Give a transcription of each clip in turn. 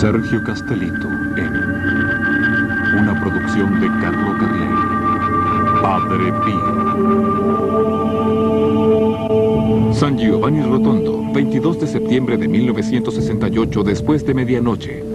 Sergio Castellito en una producción de Carlo Carrieri. Padre Pío. San Giovanni Rotondo, 22 de septiembre de 1968, después de medianoche.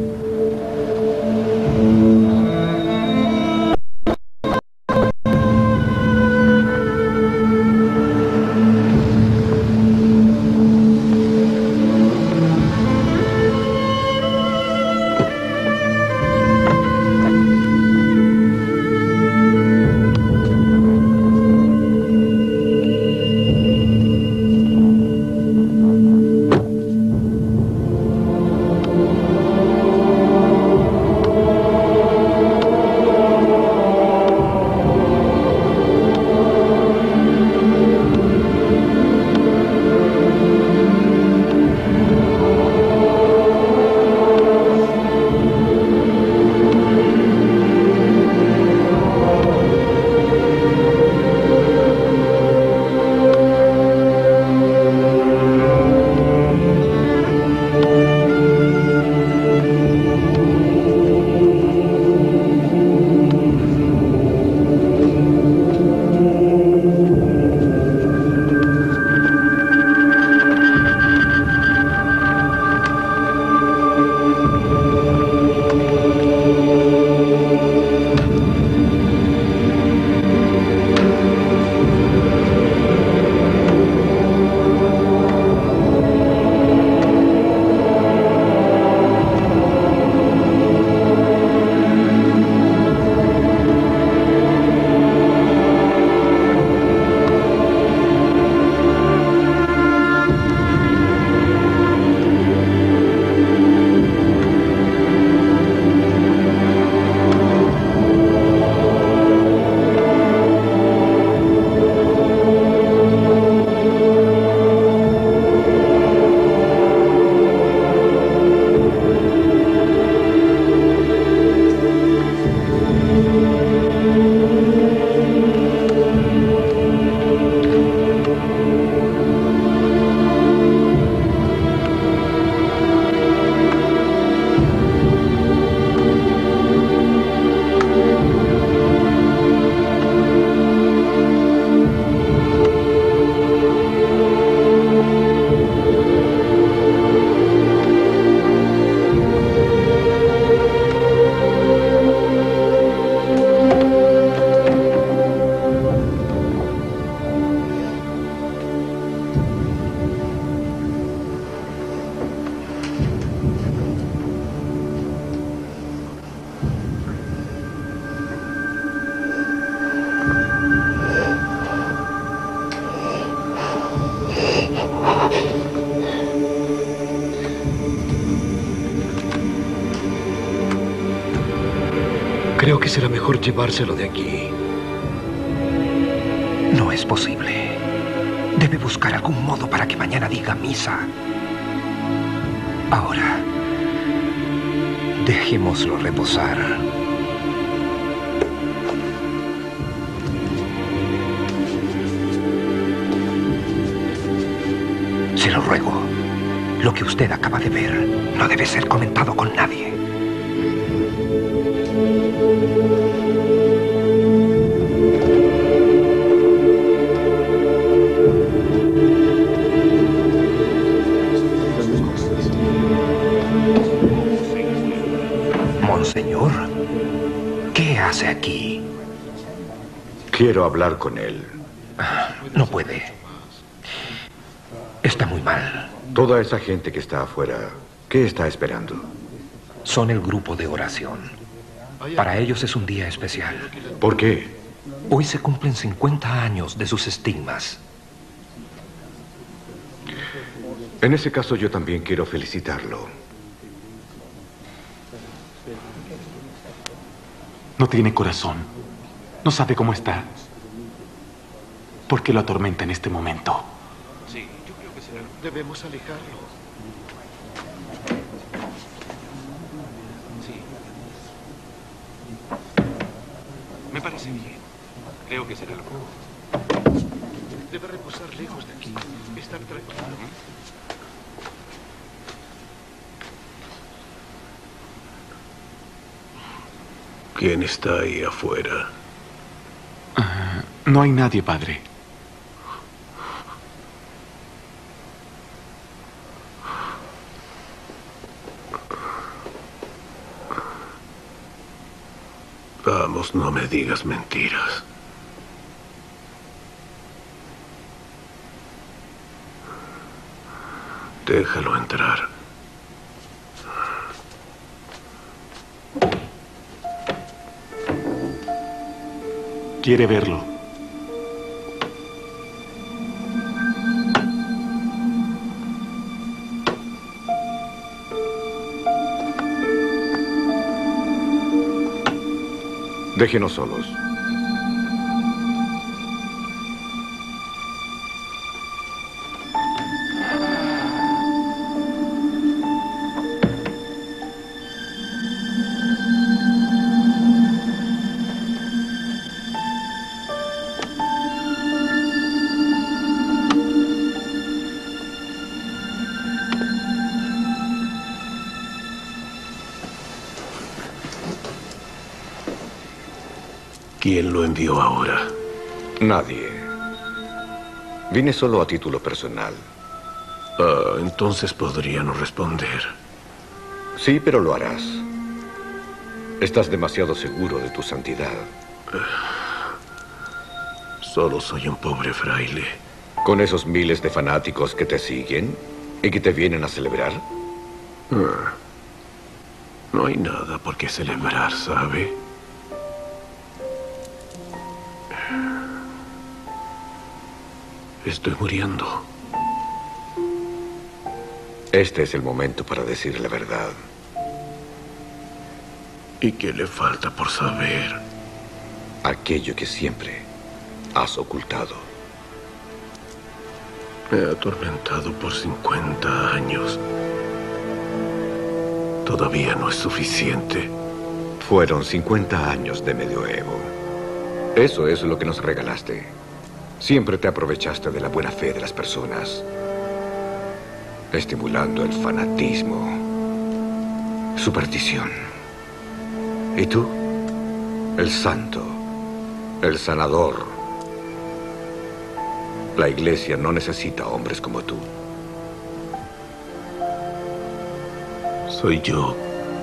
Llevárselo de aquí. No es posible. Debe buscar algún modo para que mañana diga misa. Ahora, dejémoslo reposar. Se lo ruego. Lo que usted acaba de ver no debe ser comentado con nadie. Monseñor, ¿qué hace aquí? Quiero hablar con él. No puede. Está muy mal. Toda esa gente que está afuera, ¿qué está esperando? Son el grupo de oración. Para ellos es un día especial. ¿Por qué? Hoy se cumplen 50 años de sus estigmas. En ese caso yo también quiero felicitarlo. No tiene corazón. No sabe cómo está. ¿Por qué lo atormenta en este momento? Sí, yo creo que será. Debemos alejarlo. Sí. Me parece bien. Creo que será lo mejor. Debe reposar lejos de aquí. Estar tranquilo. ¿Quién está ahí afuera? No hay nadie, padre. Vamos, no me digas mentiras. Déjalo entrar. Quiere verlo. Déjenos solos. Lo envió ahora? Nadie. Vine solo a título personal. Ah, entonces podría no responder. Sí, pero lo harás. Estás demasiado seguro de tu santidad. Solo soy un pobre fraile. Con esos miles de fanáticos que te siguen y que te vienen a celebrar. Ah, no hay nada por qué celebrar, ¿sabe? Estoy muriendo. Este es el momento para decir la verdad. ¿Y qué le falta por saber? Aquello que siempre has ocultado. Me ha atormentado por 50 años. Todavía no es suficiente. Fueron 50 años de medioevo. Eso es lo que nos regalaste. Siempre te aprovechaste de la buena fe de las personas, estimulando el fanatismo, superstición. ¿Y tú? El santo, el sanador. La iglesia no necesita hombres como tú. Soy yo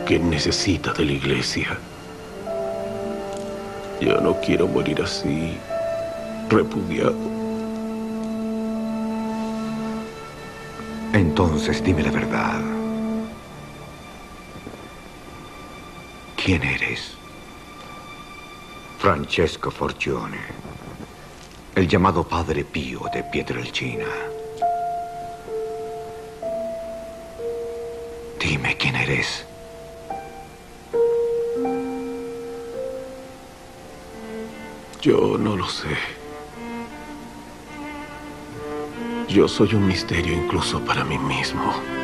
quien necesita de la iglesia. Yo no quiero morir así, repudiado. Entonces dime la verdad. ¿Quién eres? Francesco Forgione, el llamado Padre Pío de Pietrelcina. Dime quién eres. Yo no lo sé. Yo soy un misterio incluso para mí mismo.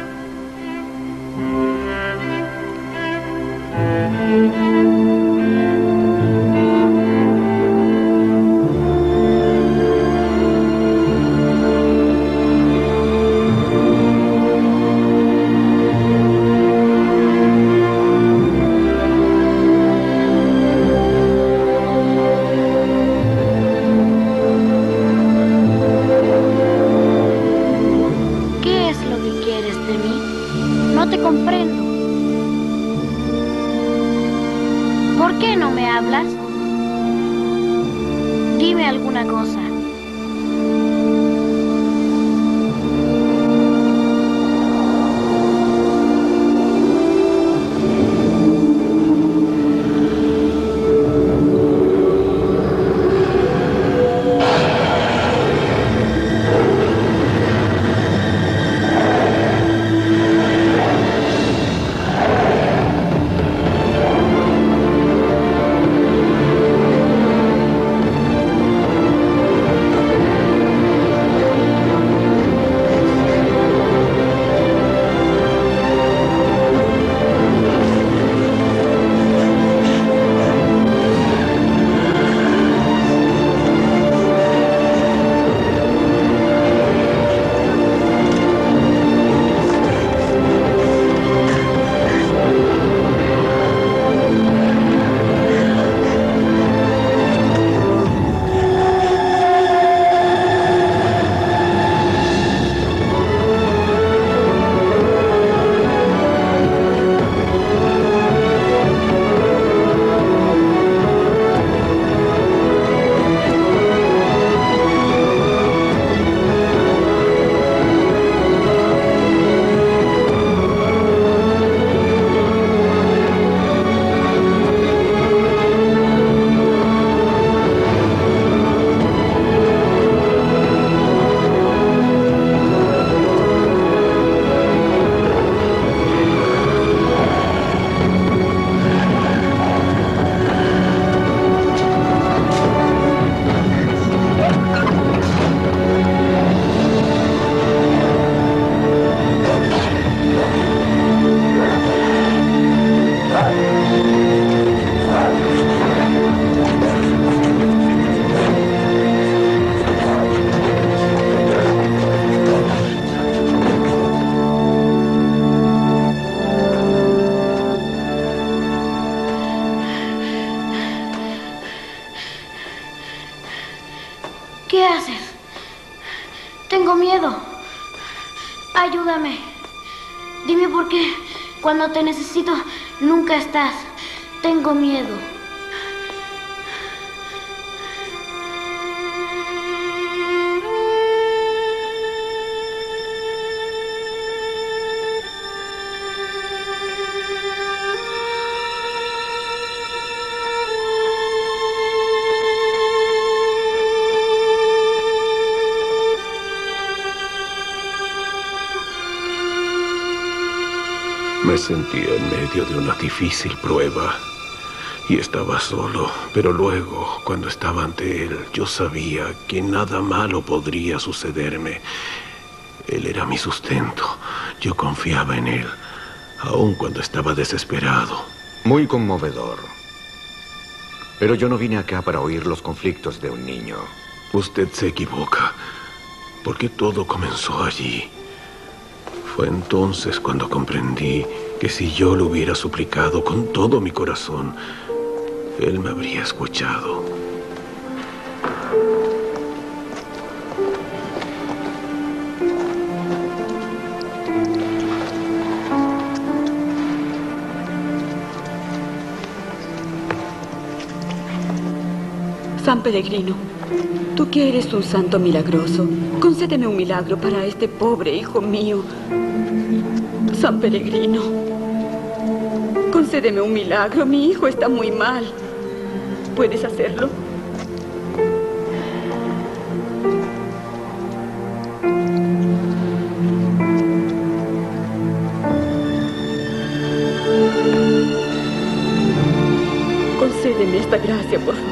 Sentía en medio de una difícil prueba y estaba solo, pero luego, cuando estaba ante él, yo sabía que nada malo podría sucederme. Él era mi sustento, yo confiaba en él, aun cuando estaba desesperado. Muy conmovedor. Pero yo no vine acá para oír los conflictos de un niño. Usted se equivoca, porque todo comenzó allí. Fue entonces cuando comprendí que si yo lo hubiera suplicado con todo mi corazón, él me habría escuchado. San Peregrino, tú que eres un santo milagroso, concédeme un milagro para este pobre hijo mío. San Peregrino, concédeme un milagro. Mi hijo está muy mal. ¿Puedes hacerlo? Concédeme esta gracia, por favor.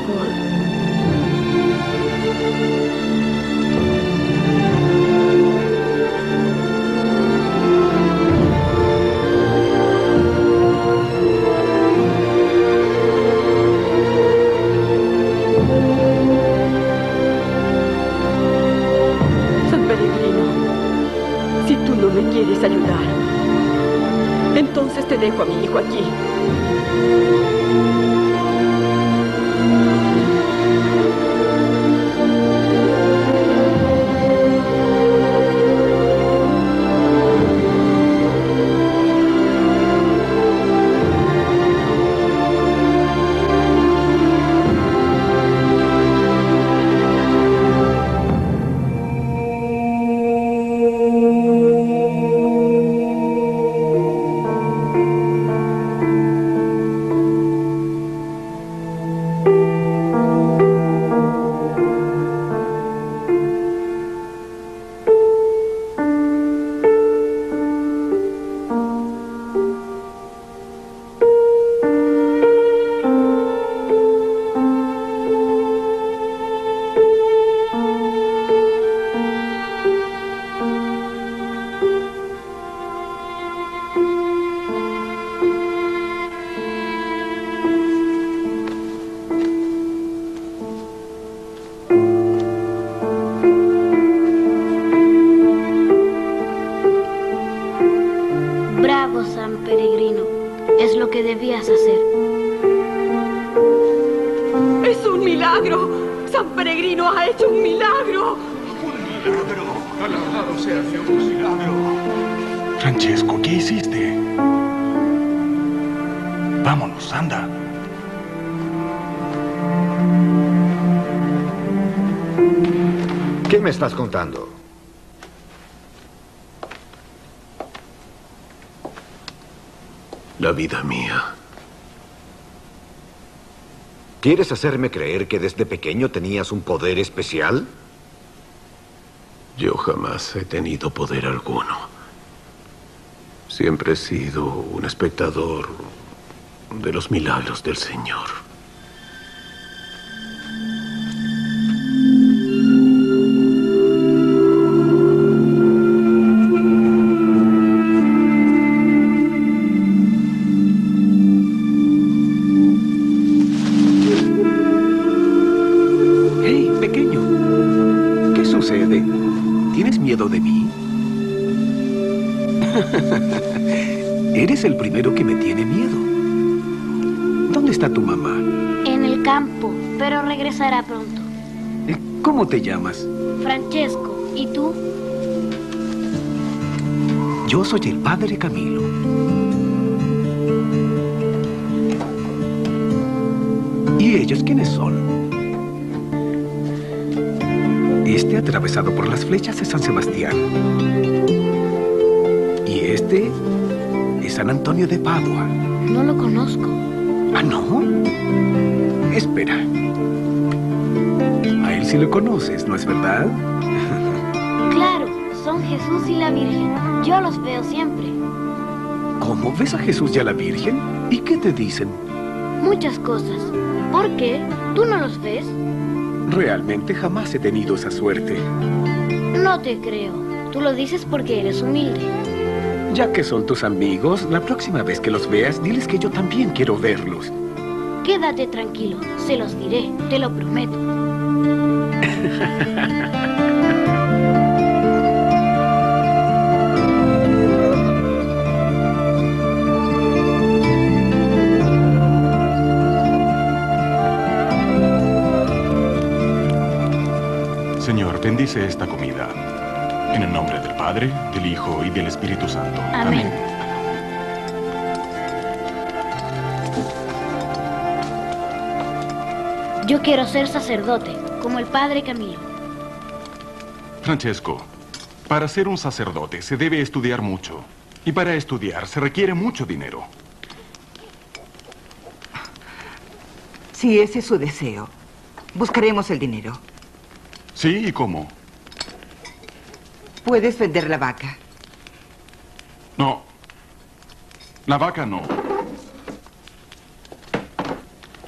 ¿Quieres hacerme creer que desde pequeño tenías un poder especial? Yo jamás he tenido poder alguno. Siempre he sido un espectador de los milagros del Señor. Padre Camilo. ¿Y ellos quiénes son? Este atravesado por las flechas es San Sebastián. Y este es San Antonio de Padua. No lo conozco. ¿Ah, no? Espera. A él sí lo conoces, ¿no es verdad? Jesús y la Virgen. Yo los veo siempre. ¿Cómo ves a Jesús y a la Virgen? ¿Y qué te dicen? Muchas cosas. ¿Por qué? ¿Tú no los ves? Realmente jamás he tenido esa suerte. No te creo. Tú lo dices porque eres humilde. Ya que son tus amigos, la próxima vez que los veas, diles que yo también quiero verlos. Quédate tranquilo. Se los diré. Te lo prometo. Bendice esta comida. En el nombre del Padre, del Hijo y del Espíritu Santo. Amén. Yo quiero ser sacerdote, como el padre Camilo. Francesco, para ser un sacerdote se debe estudiar mucho. Y para estudiar se requiere mucho dinero. Si ese es su deseo, buscaremos el dinero. ¿Sí? ¿Y cómo? Puedes vender la vaca. No. La vaca no.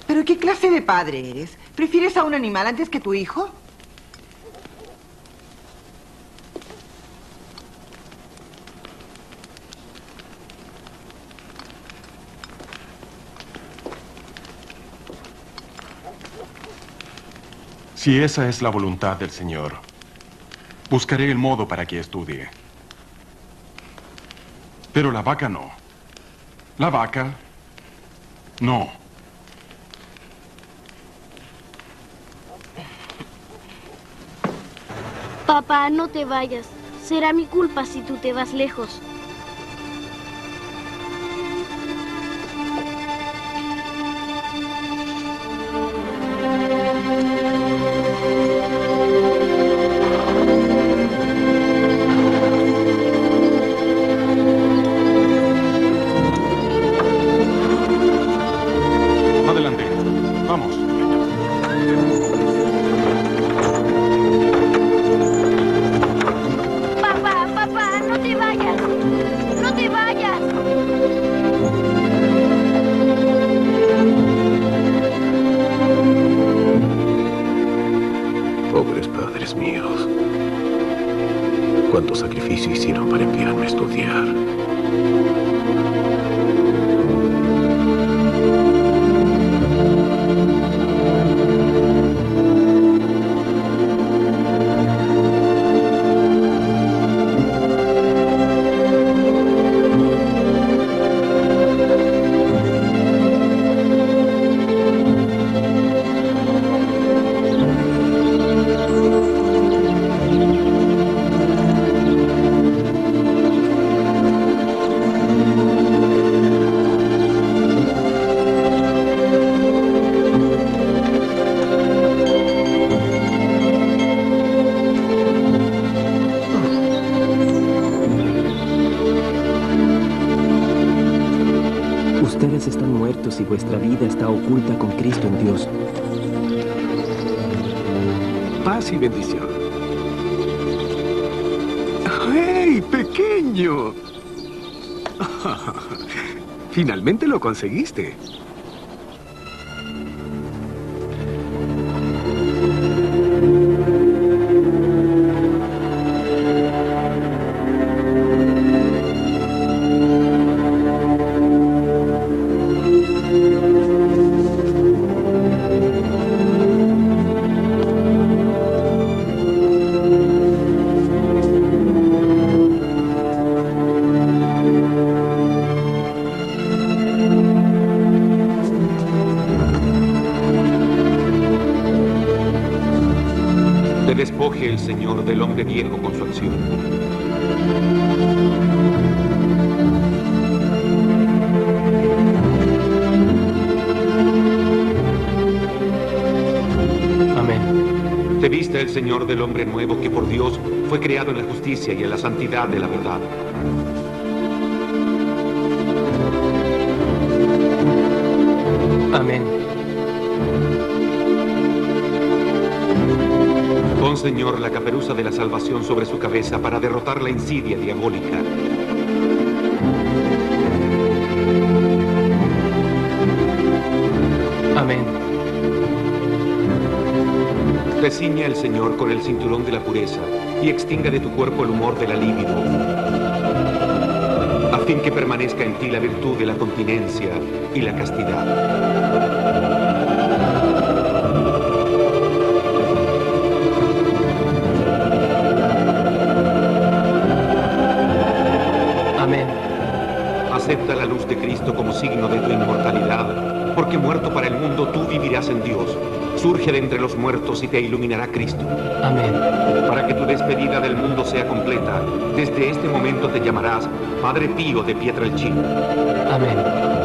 ¿Pero qué clase de padre eres? ¿Prefieres a un animal antes que tu hijo? Si esa es la voluntad del Señor, buscaré el modo para que estudie. Pero la vaca no. La vaca no. Papá, no te vayas. Será mi culpa si tú te vas lejos. Finalmente lo conseguiste. El hombre nuevo que por Dios fue creado en la justicia y en la santidad de la verdad. Amén. Pon, Señor, la caperuza de la salvación sobre su cabeza para derrotar la insidia diabólica. Te ciña el Señor con el cinturón de la pureza y extinga de tu cuerpo el humor de la libido, a fin que permanezca en ti la virtud de la continencia y la castidad. Surge de entre los muertos y te iluminará Cristo. Amén. Para que tu despedida del mundo sea completa, desde este momento te llamarás Padre Pío de Pietrelcina. Amén.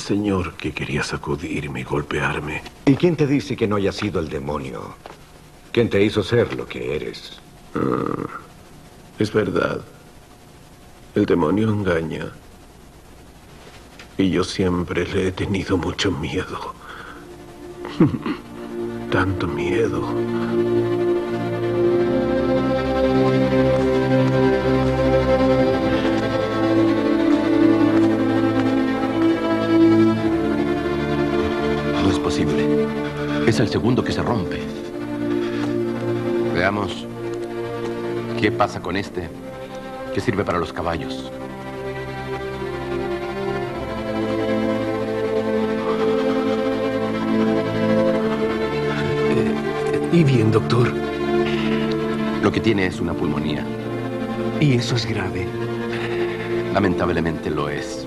El Señor que quería sacudirme y golpearme. ¿Y quién te dice que no haya sido el demonio? ¿Quién te hizo ser lo que eres? Ah, es verdad. El demonio engaña. Y yo siempre le he tenido mucho miedo. Tanto miedo. Es el segundo que se rompe. Veamos qué pasa con este que sirve para los caballos. ¿Y bien, doctor? Lo que tiene es una pulmonía. ¿Y eso es grave? Lamentablemente lo es.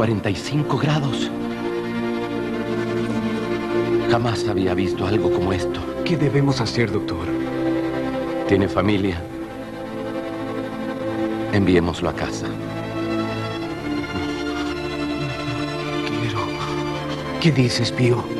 45 grados. Jamás había visto algo como esto. ¿Qué debemos hacer, doctor? ¿Tiene familia? Enviémoslo a casa. Quiero. ¿Qué dices, Pío?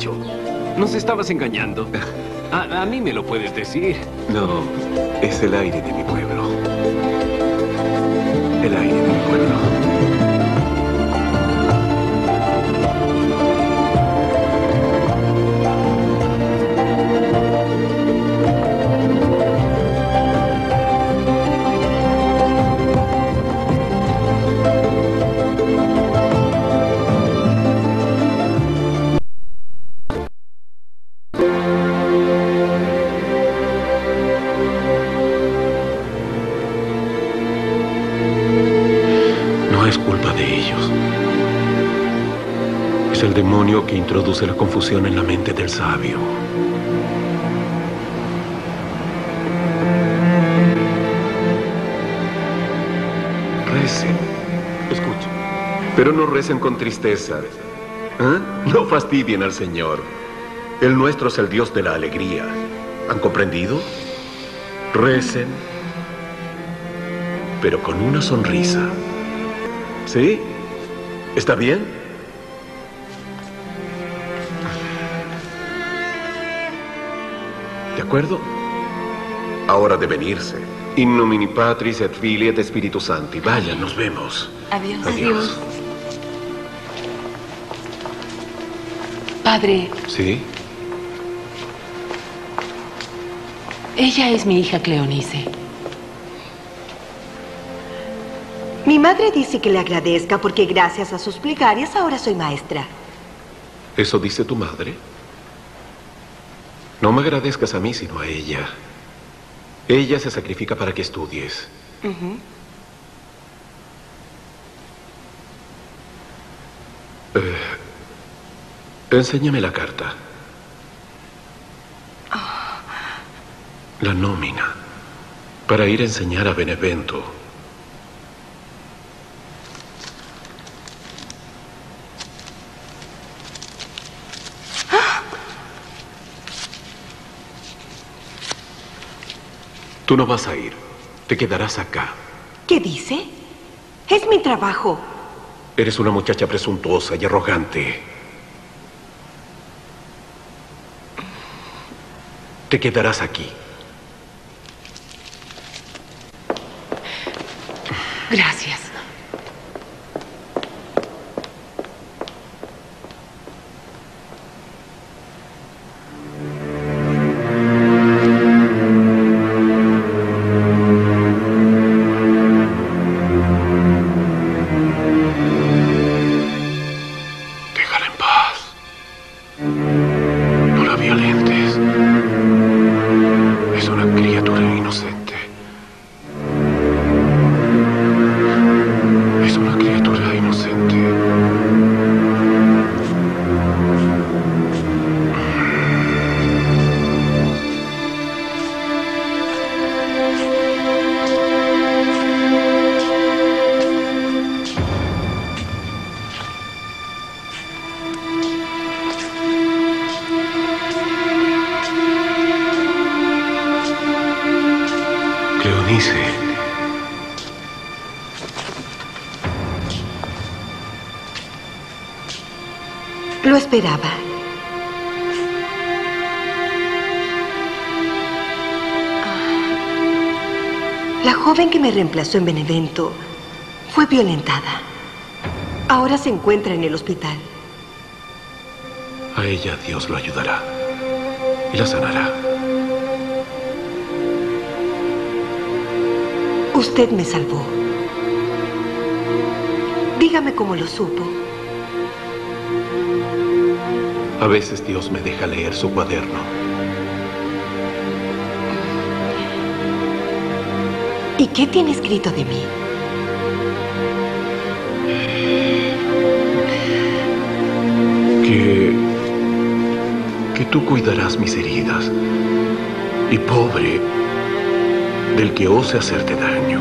Muchacho, nos estabas engañando. A mí me lo puedes decir. No, es el aire de mi pueblo. Introduce la confusión en la mente del sabio. Recen. Escuchen. Pero no recen con tristeza. ¿Ah? No fastidien al Señor. El nuestro es el Dios de la alegría. ¿Han comprendido? Recen, pero con una sonrisa. ¿Sí? ¿Está bien? Acuerdo? Ahora deben irse. In nomine Patris et Filii et Spiritus Sancti. Vayan, nos vemos. Adiós. Adiós. Padre, ¿Sí? ella es mi hija Cleonice. Mi madre dice que le agradezca porque gracias a sus plegarias ahora soy maestra. ¿Eso dice tu madre? No me agradezcas a mí, sino a ella. Ella se sacrifica para que estudies. Eh, enséñame la carta. La nómina. Para ir a enseñar a Benevento. Tú no vas a ir. Te quedarás acá. ¿Qué dice? Es mi trabajo. Eres una muchacha presuntuosa y arrogante. Te quedarás aquí. Me reemplazó en Benevento fue violentada. Ahora se encuentra en el hospital. A ella Dios lo ayudará y la sanará. Usted me salvó. Dígame cómo lo supo. A veces Dios me deja leer su cuaderno. Qué tiene escrito de mí? Que. que tú cuidarás mis heridas. Y pobre del que ose hacerte daño.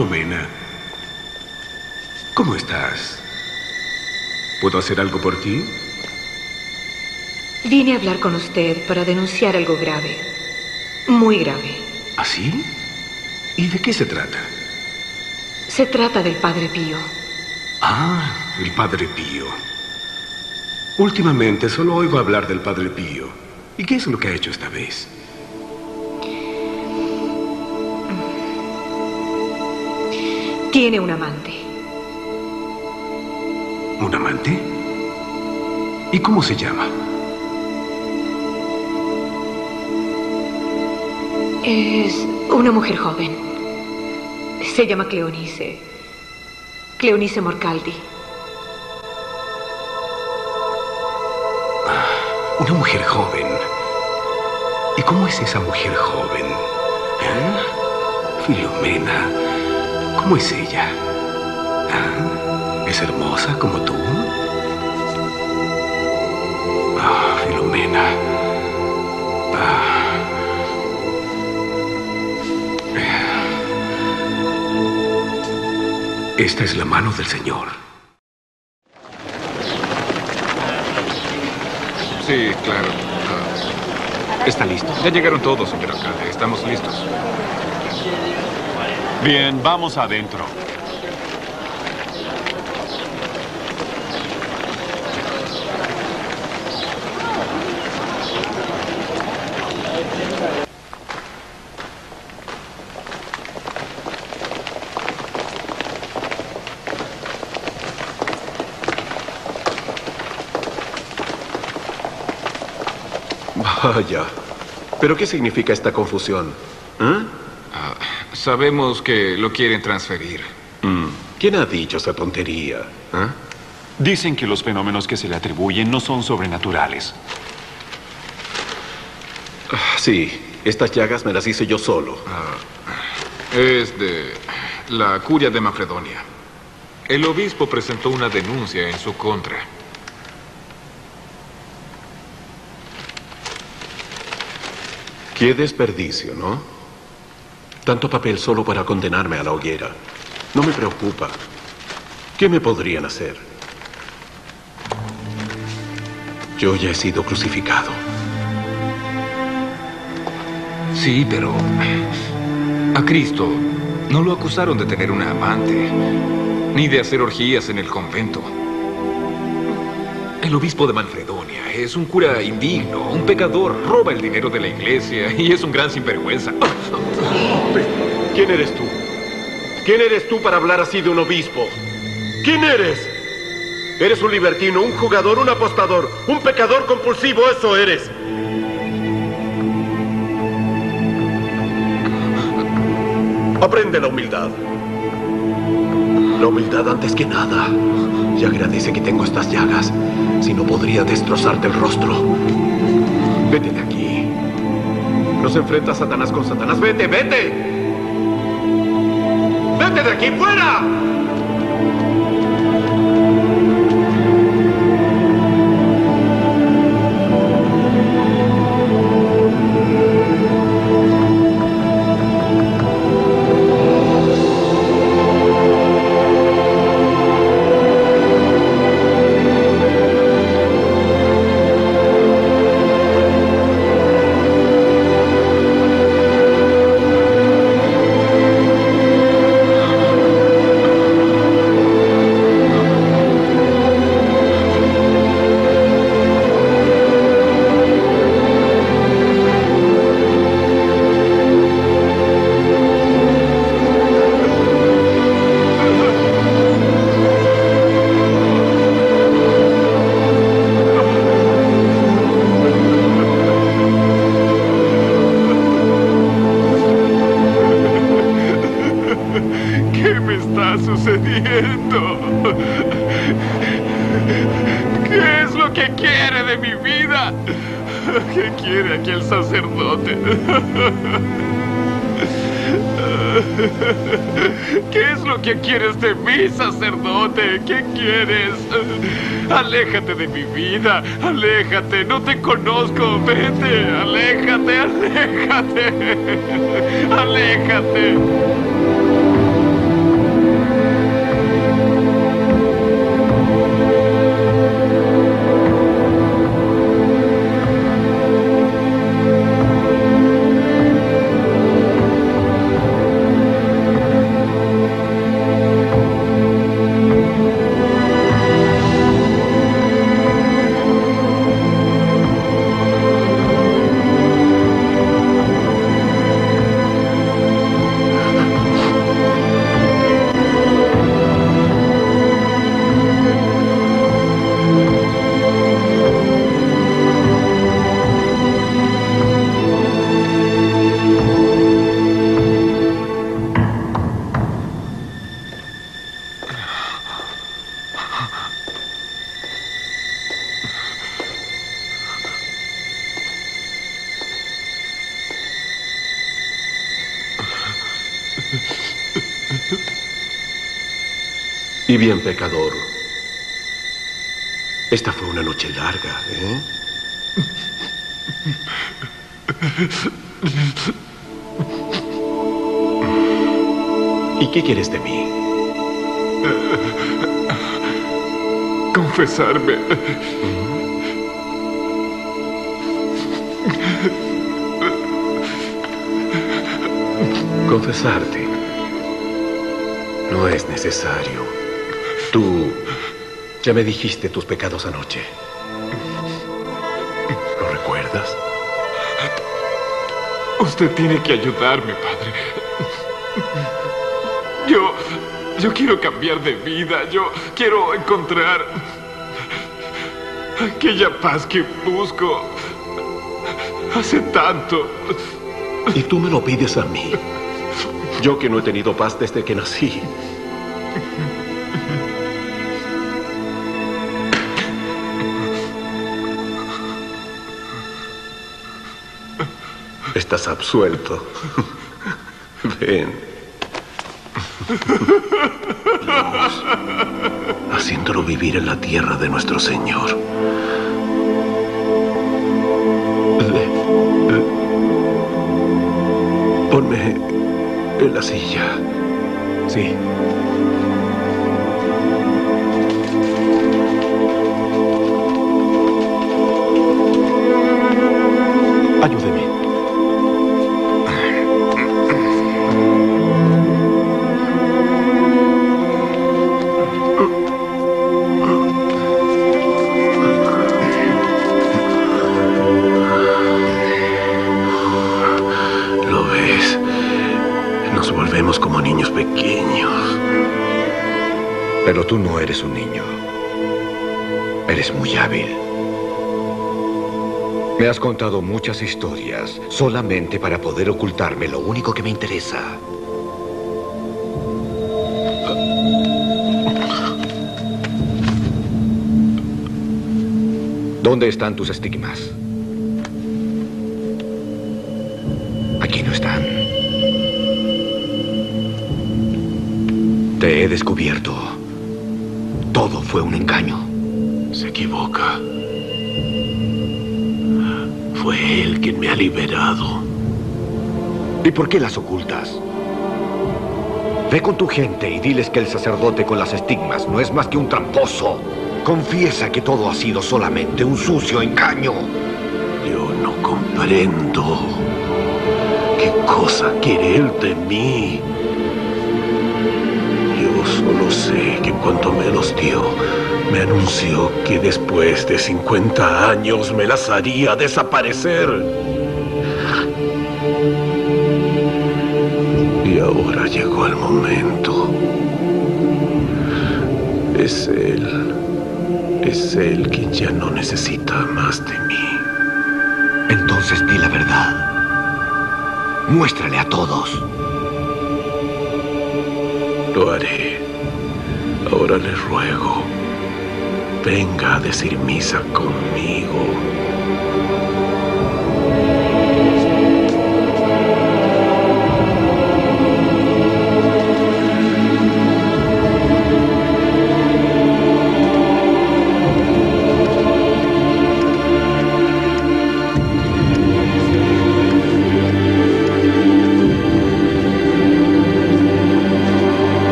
Filomena. ¿Cómo estás? ¿Puedo hacer algo por ti? Vine a hablar con usted para denunciar algo grave. Muy grave. ¿Así? ¿Y de qué se trata? Se trata del Padre Pío. Ah, el Padre Pío. Últimamente solo oigo hablar del Padre Pío. ¿Y qué es lo que ha hecho esta vez? Tiene un amante. ¿Un amante? ¿Y cómo se llama? Es una mujer joven. Se llama Cleonice. Cleonice Morcaldi. Una mujer joven. ¿Y cómo es esa mujer joven? ¿Eh? Filomena. ¿Cómo es ella? ¿Ah? ¿Es hermosa como tú? Ah, Filomena. Ah. Esta es la mano del Señor. Sí, claro. Ah, está listo. Ya llegaron todos, señor alcalde. Estamos listos. Bien, vamos adentro. Vaya. ¿Pero qué significa esta confusión? Ah, sabemos que lo quieren transferir. Mm. ¿Quién ha dicho esa tontería? ¿Eh? Dicen que los fenómenos que se le atribuyen no son sobrenaturales. Ah, Sí, estas llagas me las hice yo solo. Es de la curia de Mafredonia. El obispo presentó una denuncia en su contra. Qué desperdicio, ¿no? Tanto papel solo para condenarme a la hoguera. No me preocupa. ¿Qué me podrían hacer? Yo ya he sido crucificado. Sí, pero a Cristo no lo acusaron de tener una amante, ni de hacer orgías en el convento. El obispo de Manfredonia es un cura indigno, un pecador, roba el dinero de la iglesia y es un gran sinvergüenza. ¿Quién eres tú? ¿Quién eres tú para hablar así de un obispo? ¿Quién eres? Eres un libertino, un jugador, un apostador, un pecador compulsivo, eso eres. Aprende la humildad. La humildad antes que nada. Y agradece que tengo estas llagas. Si no, podría destrozarte el rostro. Vete de aquí. No se enfrenta Satanás con Satanás. Vete, vete. De aquí, fuera. Aléjate de mi vida, aléjate, no te conozco, vete, aléjate, aléjate, aléjate. Noche larga, ¿eh? ¿Y qué quieres de mí? Confesarme. Confesarte. No es necesario. Tú ya me dijiste tus pecados anoche. Usted tiene que ayudarme, padre. Yo. Yo quiero cambiar de vida. Yo quiero encontrar. aquella paz que busco. Hace tanto. Y tú me lo pides a mí. Yo que no he tenido paz desde que nací. Estás absuelto. Ven. Vamos. Haciéndolo vivir en la tierra de nuestro Señor. Ponme en la silla. Sí. Has contado muchas historias solamente para poder ocultarme lo único que me interesa. ¿Dónde están tus estigmas? Aquí no están. Te he descubierto. Todo fue un engaño. Se equivoca. Fue él quien me ha liberado. ¿Y por qué las ocultas? Ve con tu gente y diles que el sacerdote con las estigmas no es más que un tramposo. Confiesa que todo ha sido solamente un sucio engaño. Yo no comprendo. ¿Qué cosa quiere él de mí? Yo solo sé que cuando me los dio, me anunció que después de 50 años me las haría desaparecer. Y ahora llegó el momento. Es él. Es él quien ya no necesita más de mí. Entonces di la verdad. Muéstrale a todos. Lo haré. Ahora le ruego, venga a decir misa conmigo.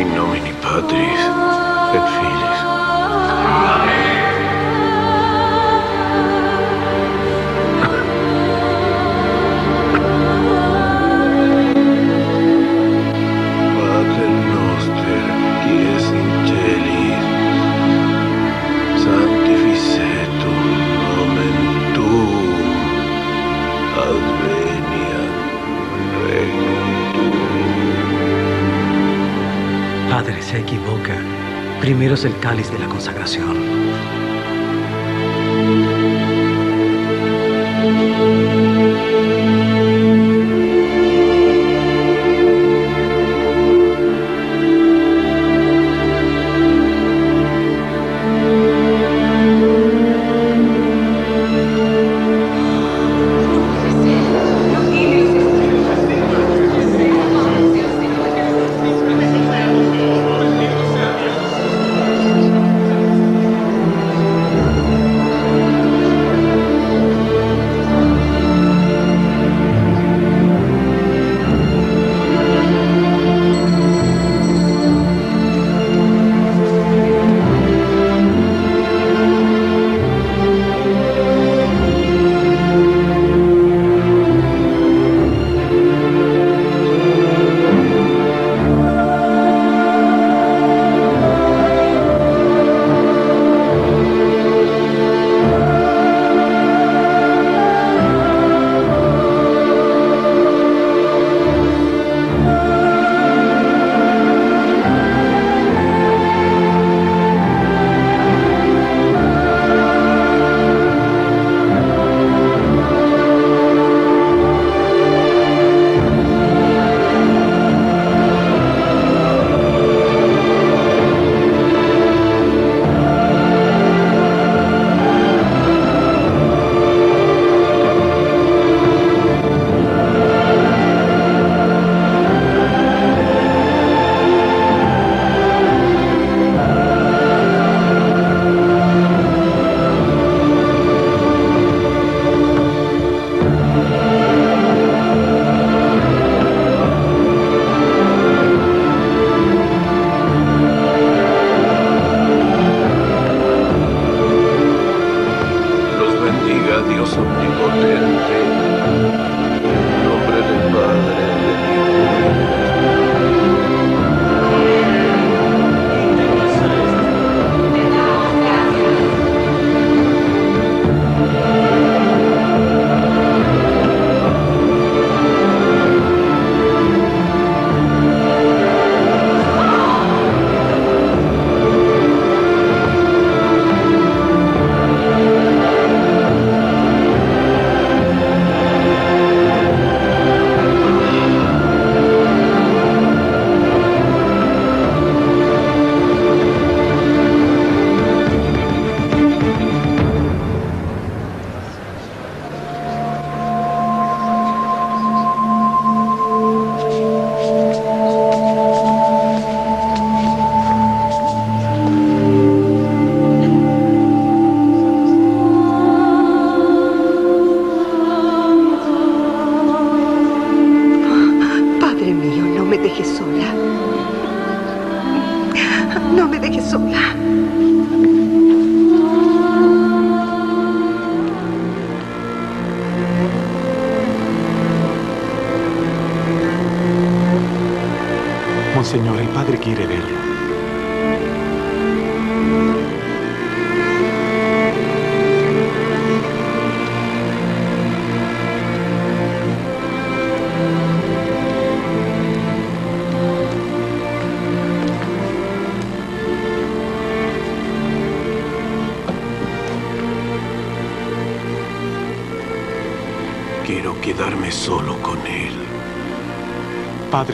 In nomine Patris et Filis. Primero es el cáliz de la consagración.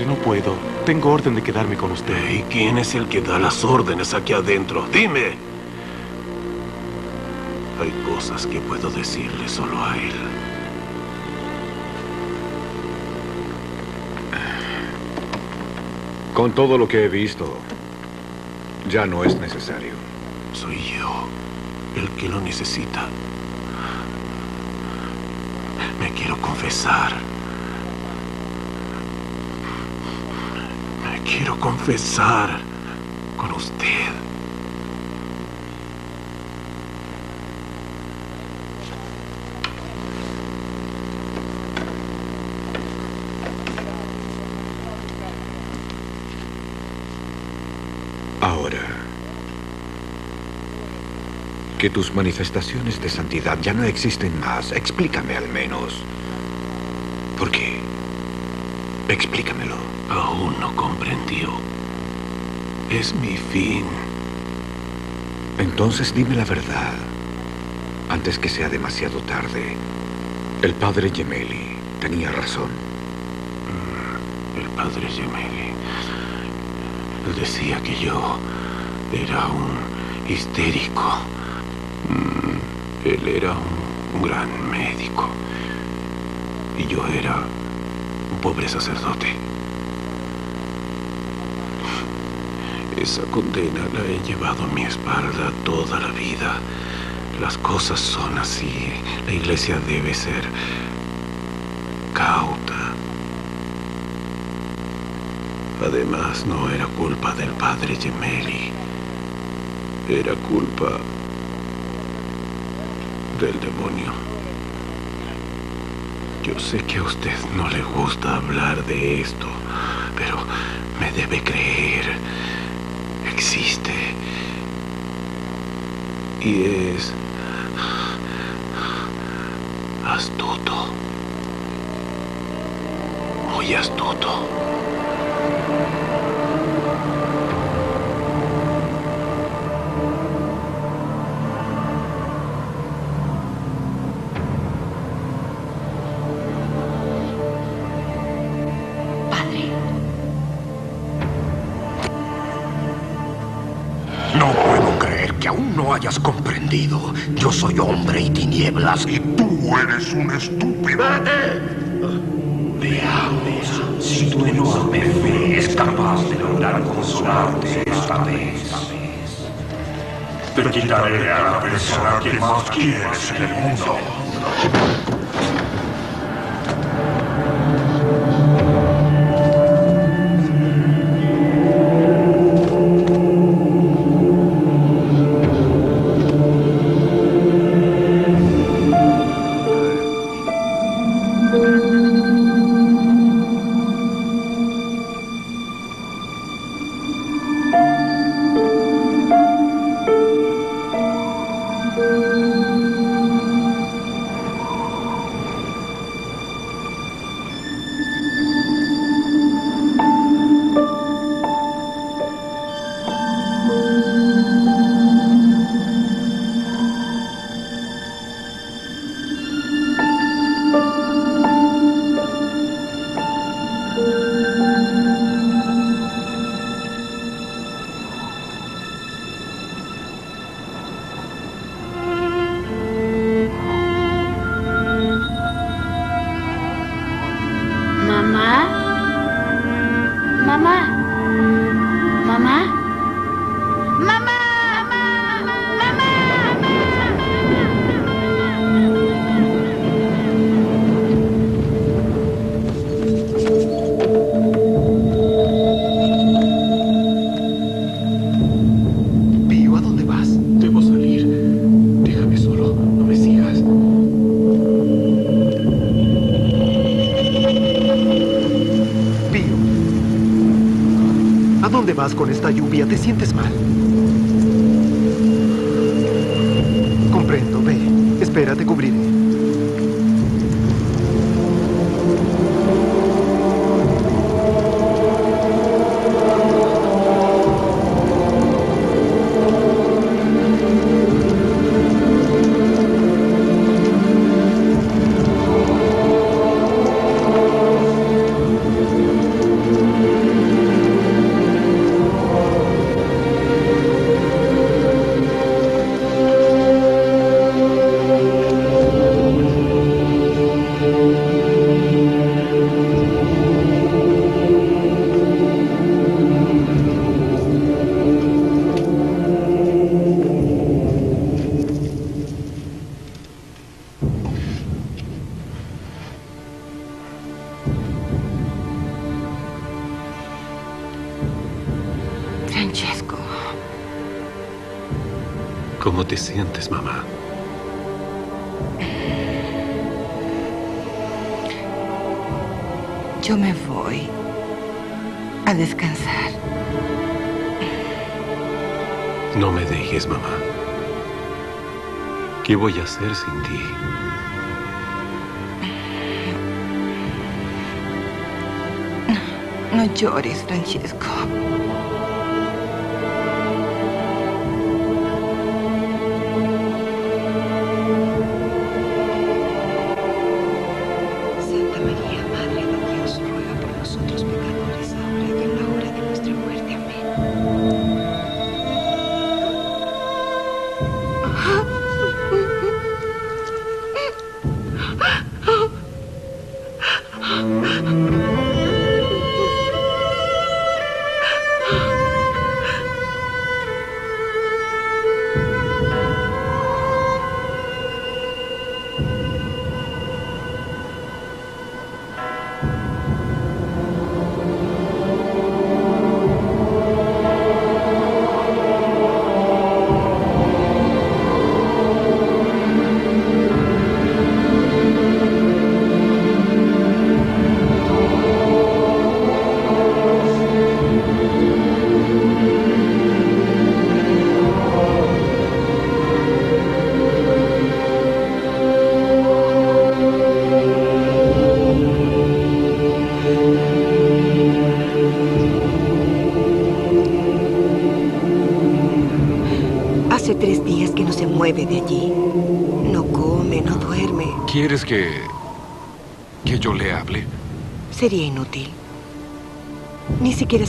No puedo. Tengo orden de quedarme con usted. ¿Y quién es el que da las órdenes aquí adentro? Dime. Hay cosas que puedo decirle solo a él. Con todo lo que he visto, ya no es necesario. Soy yo el que lo necesita. Me quiero confesar. Me quiero confesar con usted. Ahora, que tus manifestaciones de santidad ya no existen más, explícame al menos. ¿Por qué? Explícamelo. Aún no comprendió. Es mi fin. Entonces dime la verdad, antes que sea demasiado tarde. El padre Gemelli tenía razón. El padre Gemelli. Decía que yo era un histérico. Mm, Él era un gran médico. Y yo era un pobre sacerdote. Esa condena la he llevado en mi espalda toda la vida. Las cosas son así. La iglesia debe ser cauta. Además, no era culpa del padre Gemelli. Era culpa del demonio. Yo sé que a usted no le gusta hablar de esto, pero me debe creer. Existe. Y es astuto. Muy astuto. Yo soy hombre y tinieblas y tú eres un estúpido. Veamos si tu enorme fe es capaz de lograr consolarte esta vez. Te quitaré a la persona que más quieres en el mundo. sientes mal. hacer sin ti? No, no llores, Francesco.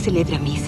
celebra misa.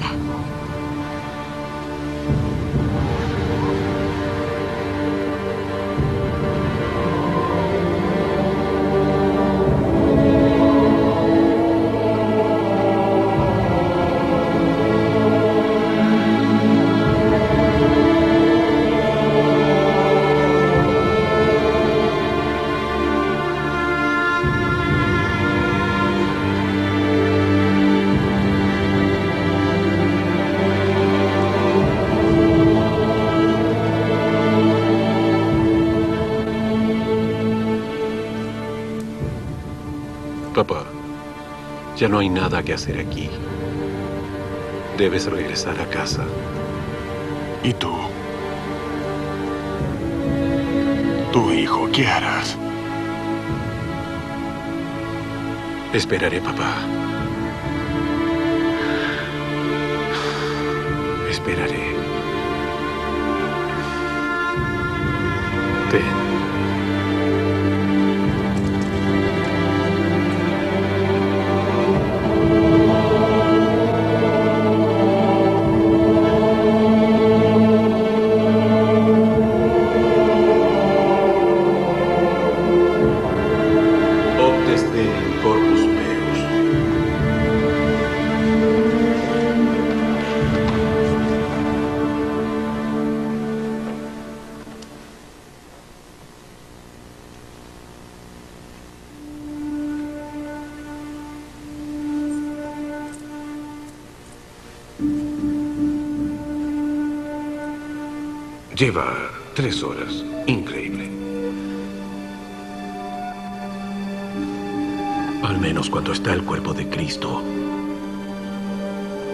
Ya no hay nada que hacer aquí. Debes regresar a casa. ¿Y tú? Tu hijo, ¿qué harás? Esperaré, papá. Esperaré.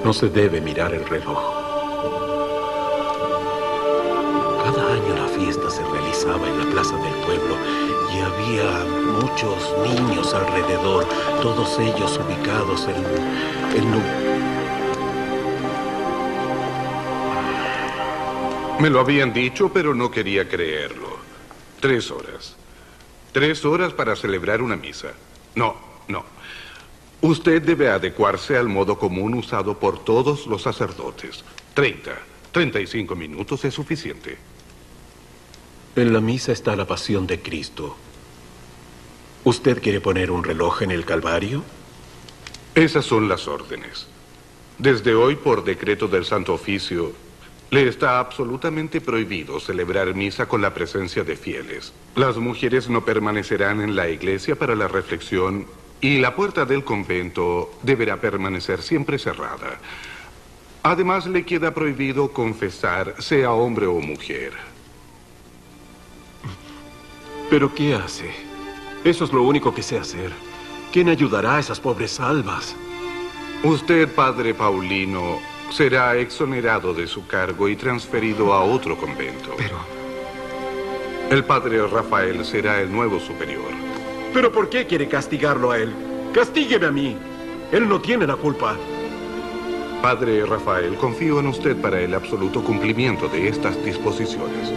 No se debe mirar el reloj. Cada año la fiesta se realizaba en la plaza del pueblo y había muchos niños alrededor, todos ellos ubicados en, en Me lo habían dicho, pero no quería creerlo. Tres horas. Tres horas para celebrar una misa. Usted debe adecuarse al modo común usado por todos los sacerdotes. Treinta, treinta y cinco minutos es suficiente. En la misa está la pasión de Cristo. ¿Usted quiere poner un reloj en el Calvario? Esas son las órdenes. Desde hoy, por decreto del Santo Oficio, le está absolutamente prohibido celebrar misa con la presencia de fieles. Las mujeres no permanecerán en la iglesia para la reflexión y la puerta del convento deberá permanecer siempre cerrada. Además, le queda prohibido confesar, sea hombre o mujer. ¿Pero qué hace? Eso es lo único que sé hacer. ¿Quién ayudará a esas pobres almas? Usted, padre Paulino, será exonerado de su cargo y transferido a otro convento. Pero... El padre Rafael será el nuevo superior. ¿Pero por qué quiere castigarlo a él? Castígueme a mí. Él no tiene la culpa. Padre Rafael, confío en usted para el absoluto cumplimiento de estas disposiciones.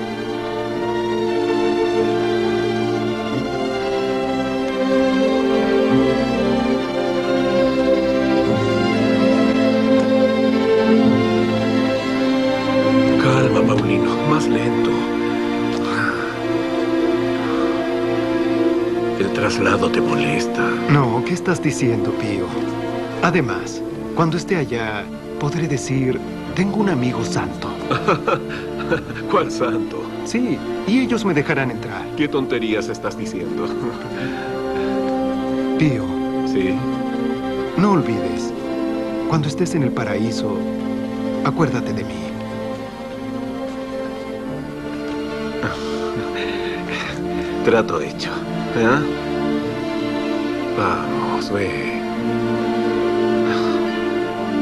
Estás diciendo, Pío? Además, cuando esté allá, podré decir, tengo un amigo santo. ¿Cuál santo? Sí, y ellos me dejarán entrar. ¿Qué tonterías estás diciendo? Pío. Sí. No olvides, cuando estés en el paraíso, acuérdate de mí. Trato hecho. ¿eh? Vamos,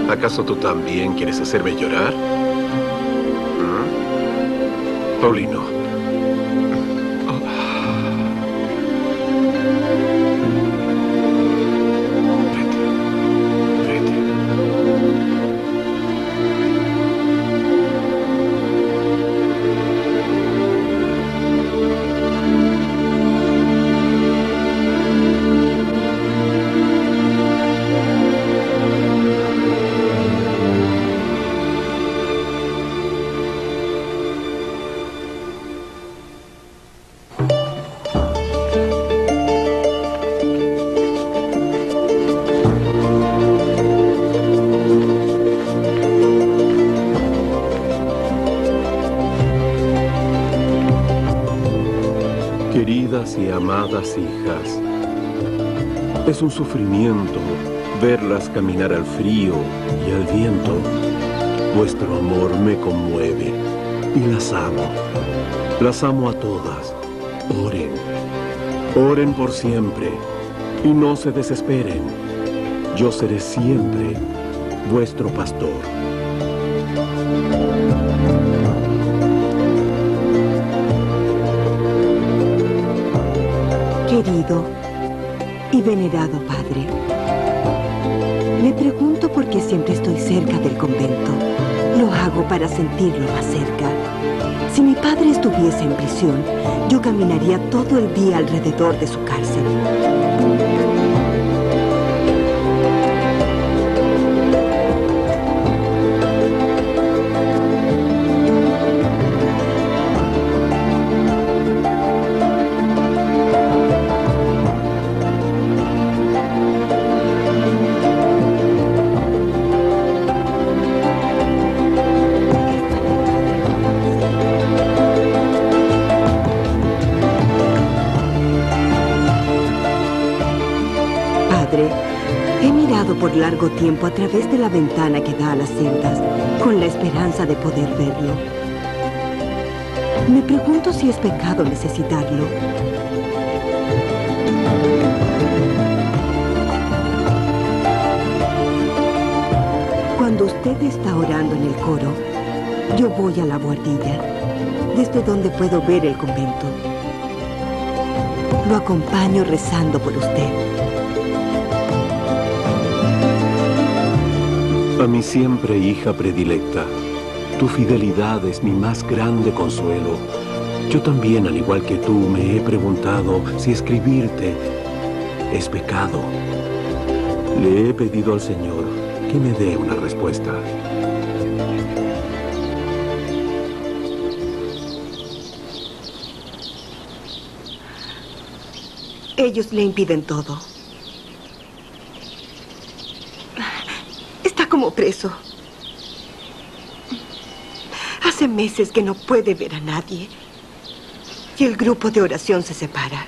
¿Acaso tú también quieres hacerme llorar? ¿Mm? Paulino. Hijas, es un sufrimiento verlas caminar al frío y al viento. Vuestro amor me conmueve y las amo. Las amo a todas. Oren. Oren por siempre y no se desesperen. Yo seré siempre vuestro pastor. Y venerado Padre, me pregunto por qué siempre estoy cerca del convento. Lo hago para sentirlo más cerca. Si mi padre estuviese en prisión, yo caminaría todo el día alrededor de su cárcel. Largo tiempo a través de la ventana que da a las celdas, con la esperanza de poder verlo. Me pregunto si es pecado necesitarlo. Cuando usted está orando en el coro, yo voy a la buhardilla, desde donde puedo ver el convento. Lo acompaño rezando por usted. A mi siempre hija predilecta, tu fidelidad es mi más grande consuelo. Yo también, al igual que tú, me he preguntado si escribirte es pecado. Le he pedido al Señor que me dé una respuesta. Ellos le impiden todo. Está como preso. Hace meses que no puede ver a nadie. Y el grupo de oración se separa.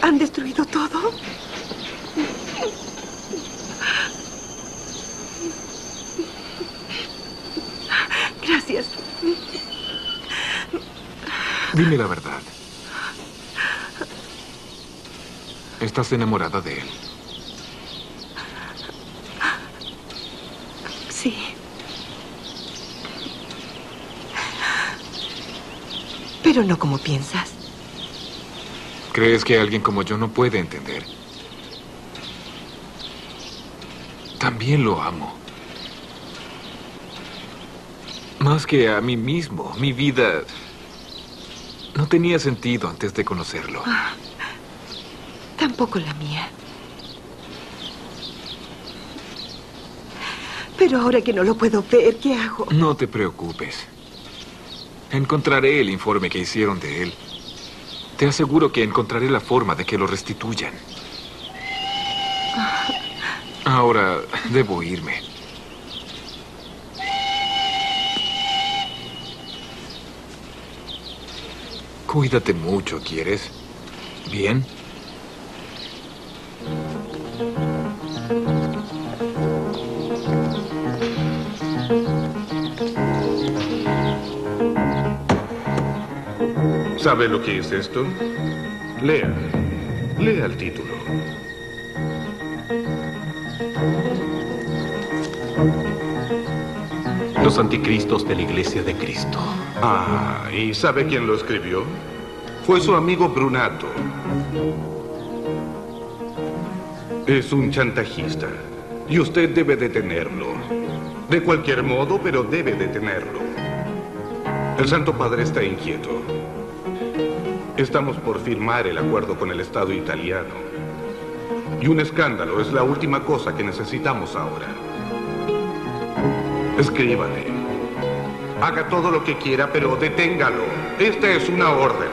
¿Han destruido todo? Gracias. Dime la verdad. ¿Estás enamorada de él? Sí. Pero no como piensas. ¿Crees que alguien como yo no puede entender? También lo amo. Más que a mí mismo. Mi vida no tenía sentido antes de conocerlo. Ah, tampoco la mía. Pero ahora que no lo puedo ver, ¿qué hago? No te preocupes. Encontraré el informe que hicieron de él. Te aseguro que encontraré la forma de que lo restituyan. Ahora debo irme. Cuídate mucho, ¿quieres? ¿Bien? ¿Sabe lo que es esto? Lea. Lea el título. Los anticristos de la Iglesia de Cristo. Ah, ¿y sabe quién lo escribió? Fue su amigo Brunato. Es un chantajista. Y usted debe detenerlo. De cualquier modo, pero debe detenerlo. El Santo Padre está inquieto. Estamos por firmar el acuerdo con el Estado italiano. Y un escándalo es la última cosa que necesitamos ahora. Escríbale. Haga todo lo que quiera, pero deténgalo. Esta es una orden.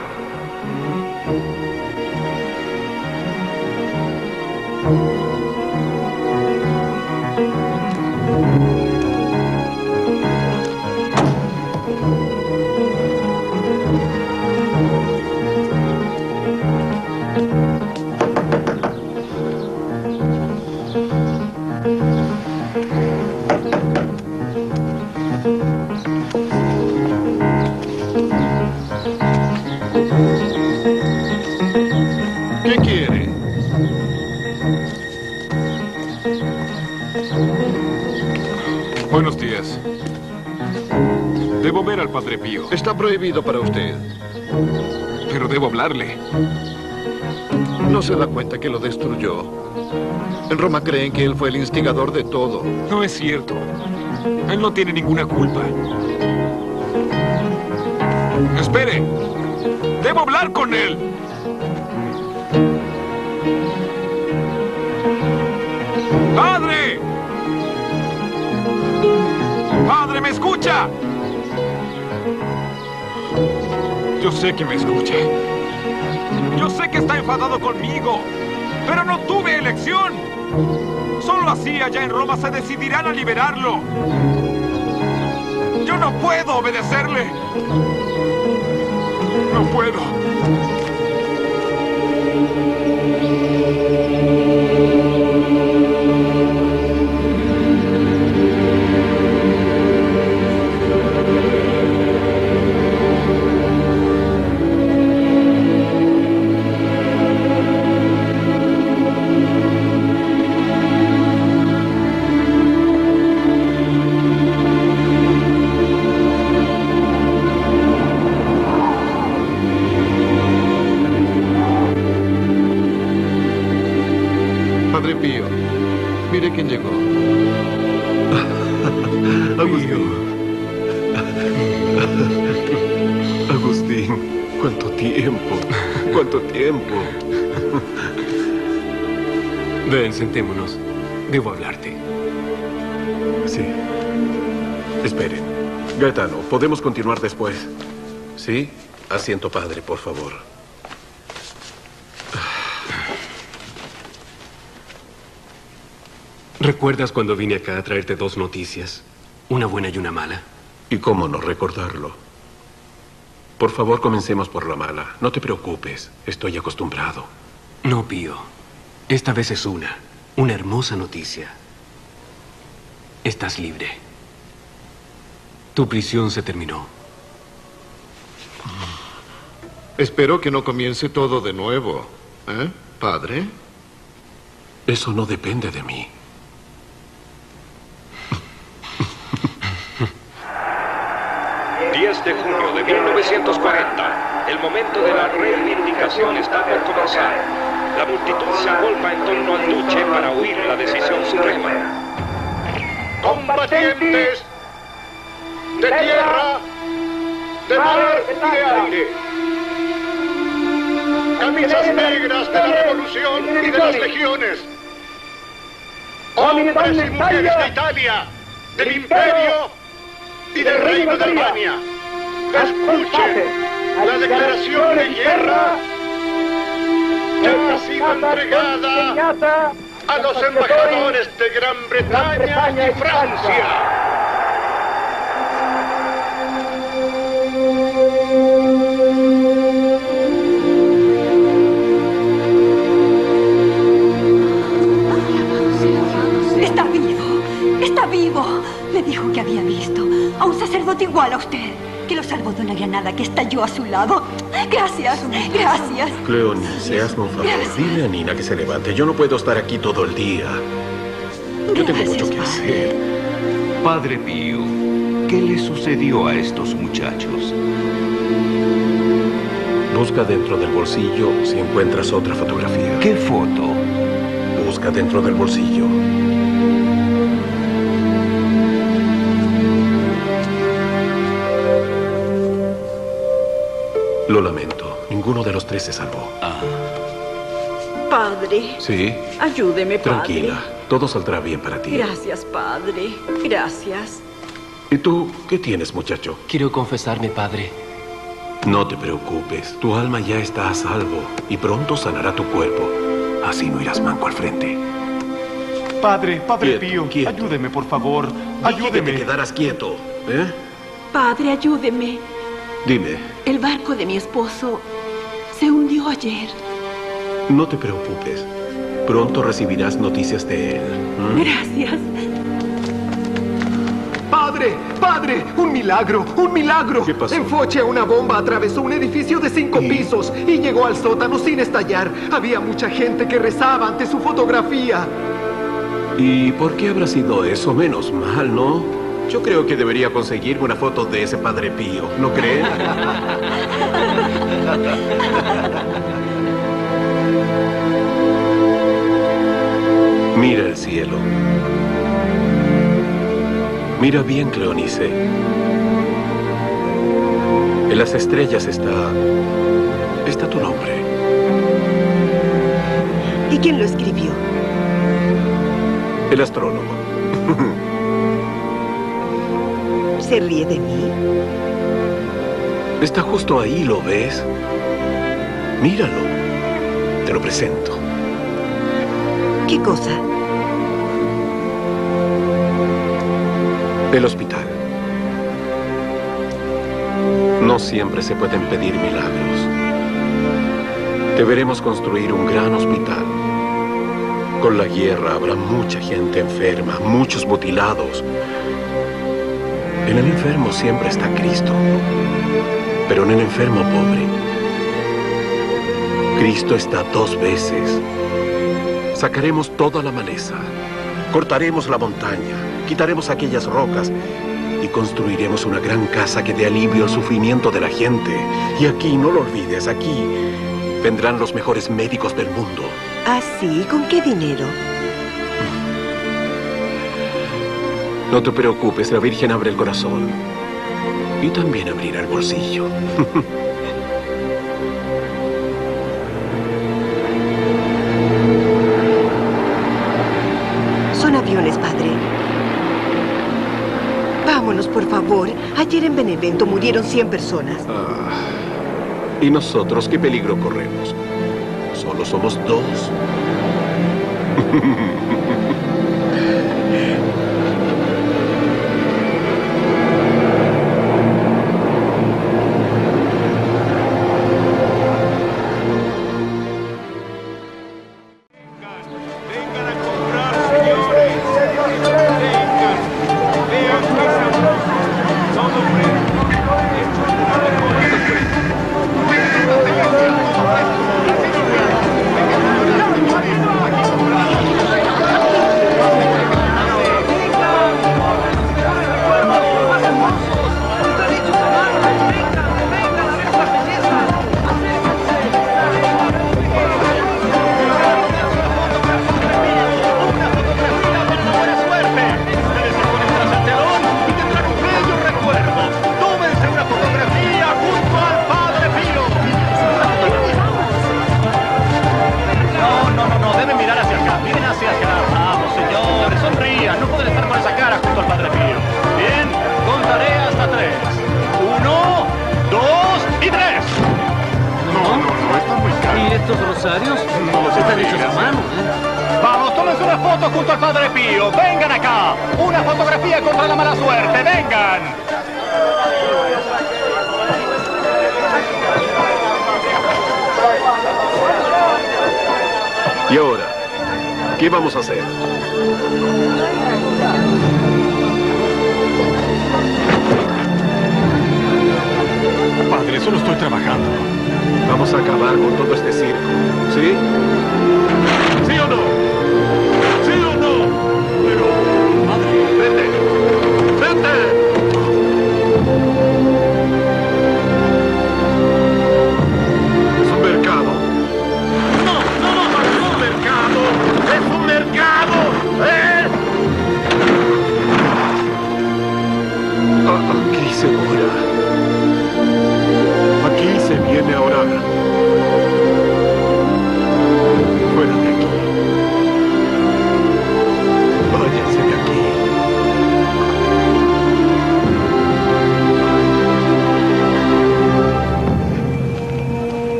Está prohibido para usted. Pero debo hablarle. No se da cuenta que lo destruyó. En Roma creen que él fue el instigador de todo. No es cierto. Él no tiene ninguna culpa. Espere. Debo hablar con él. ¡Padre! ¡Padre, me escucha! Sé que me escucha. Yo sé que está enfadado conmigo, pero no tuve elección. Solo así allá en Roma se decidirán a liberarlo. Yo no puedo obedecerle. No puedo. Podemos continuar después. ¿Sí? Asiento, padre, por favor. ¿Recuerdas cuando vine acá a traerte dos noticias? Una buena y una mala. ¿Y cómo no recordarlo? Por favor, comencemos por la mala. No te preocupes. Estoy acostumbrado. No, Pío. Esta vez es una. Una hermosa noticia. Estás libre. Tu prisión se terminó. Espero que no comience todo de nuevo. ¿Eh, padre? Eso no depende de mí. de junio de 1940. El momento de la reivindicación está por comenzar. La multitud se agolpa en torno al duche para oír la decisión suprema. Combatientes de tierra, de mar y de aire. Camisas negras de la revolución y de las legiones. Hombres y mujeres de Italia, del imperio y del reino de Albania. Escuchen la declaración de guerra que ha sido entregada a los embajadores de Gran Bretaña y Francia. Sacerdote igual a usted, que lo salvó de una granada que estalló a su lado. Gracias, gracias. Cleonice, hazme un favor. Dile a Nina que se levante. Yo no puedo estar aquí todo el día. Yo tengo mucho que hacer. Padre Pío, ¿qué le sucedió a estos muchachos? Busca dentro del bolsillo si encuentras otra fotografía. ¿Qué foto? Busca dentro del bolsillo. Lo lamento. Ninguno de los tres se salvó. Padre, ¿Sí? ayúdeme, padre. Tranquila. Todo saldrá bien para ti. Gracias, padre. Gracias. ¿Y tú qué tienes, muchacho? Quiero confesarme, padre. No te preocupes. Tu alma ya está a salvo y pronto sanará tu cuerpo. Así no irás manco al frente. Padre, Padre Quieto, Pío, ayúdeme, por favor. Dije Ayúdeme. que te quedaras quieto. ¿Eh? Padre, ayúdeme. Dime, El barco de mi esposo se hundió ayer. no te preocupes. Pronto recibirás noticias de él. ¿m? Gracias. Padre, padre, un milagro, un milagro. ¿Qué pasó? En Foche una bomba atravesó un edificio de cinco pisos y llegó al sótano sin estallar. Había mucha gente que rezaba ante su fotografía. ¿Y por qué habrá sido eso? Menos mal, ¿no? Yo creo que debería conseguirme una foto de ese padre pío, ¿no creen? Mira el cielo. Mira bien, Cleonice. En las estrellas está... está tu nombre. ¿Y quién lo escribió? El astrónomo. ¿Se ríe de mí? Está justo ahí, ¿lo ves? Míralo. Te lo presento. ¿Qué cosa? El hospital. No siempre se pueden pedir milagros. Deberemos construir un gran hospital. Con la guerra habrá mucha gente enferma, muchos mutilados. En el enfermo siempre está Cristo, pero en el enfermo pobre. Cristo está dos veces. Sacaremos toda la maleza, cortaremos la montaña, quitaremos aquellas rocas y construiremos una gran casa que dé alivio al sufrimiento de la gente. Y aquí, no lo olvides, aquí vendrán los mejores médicos del mundo. ¿Ah, sí? ¿Con qué dinero? No te preocupes, la Virgen abre el corazón. Y también abrirá el bolsillo. Son aviones, padre. Vámonos, por favor. Ayer en Benevento murieron 100 personas. Ah, ¿Y nosotros qué peligro corremos? Solo somos dos.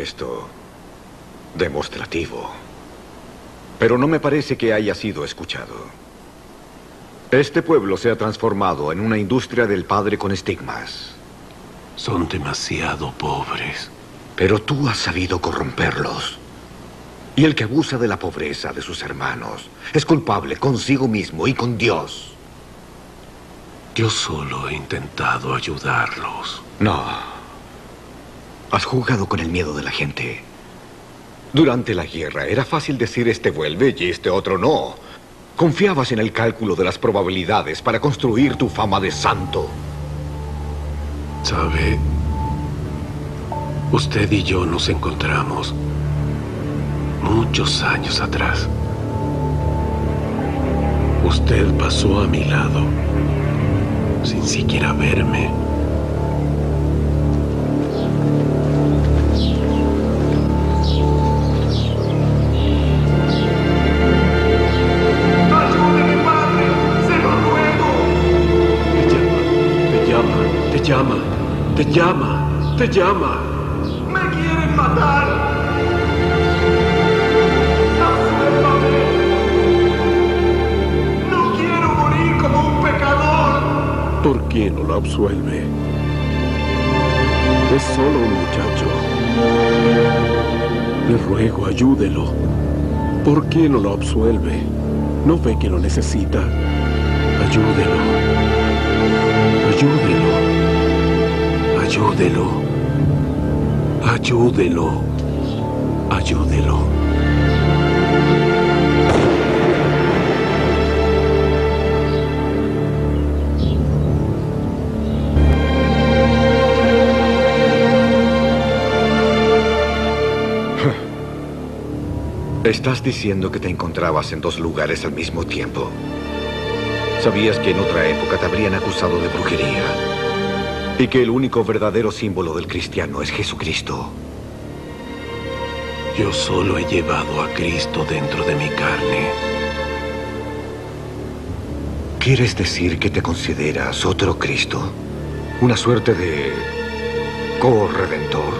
gesto. Demostrativo. Pero no me parece que haya sido escuchado. Este pueblo se ha transformado en una industria del padre con estigmas. Son demasiado pobres. Pero tú has sabido corromperlos. Y el que abusa de la pobreza de sus hermanos es culpable consigo mismo y con Dios. Yo solo he intentado ayudarlos. No. Has jugado con el miedo de la gente. Durante la guerra era fácil decir este vuelve y este otro no. Confiabas en el cálculo de las probabilidades para construir tu fama de santo. ¿Sabe? Usted y yo nos encontramos muchos años atrás. Usted pasó a mi lado sin siquiera verme. Te llama, te llama. ¡Me quieren matar! ¡Absuélvame! ¡No quiero morir como un pecador! ¿Por qué no lo absuelve? Es solo un muchacho. Le ruego, ayúdelo. ¿Por qué no lo absuelve? ¿No ve que lo necesita? Ayúdelo. Ayúdelo. Ayúdelo. Ayúdelo. Ayúdelo. Estás diciendo que te encontrabas en dos lugares al mismo tiempo. ¿Sabías que en otra época te habrían acusado de brujería? Y que el único verdadero símbolo del cristiano es Jesucristo. Yo solo he llevado a Cristo dentro de mi carne. ¿Quieres decir que te consideras otro Cristo? ¿Una suerte de co-redentor?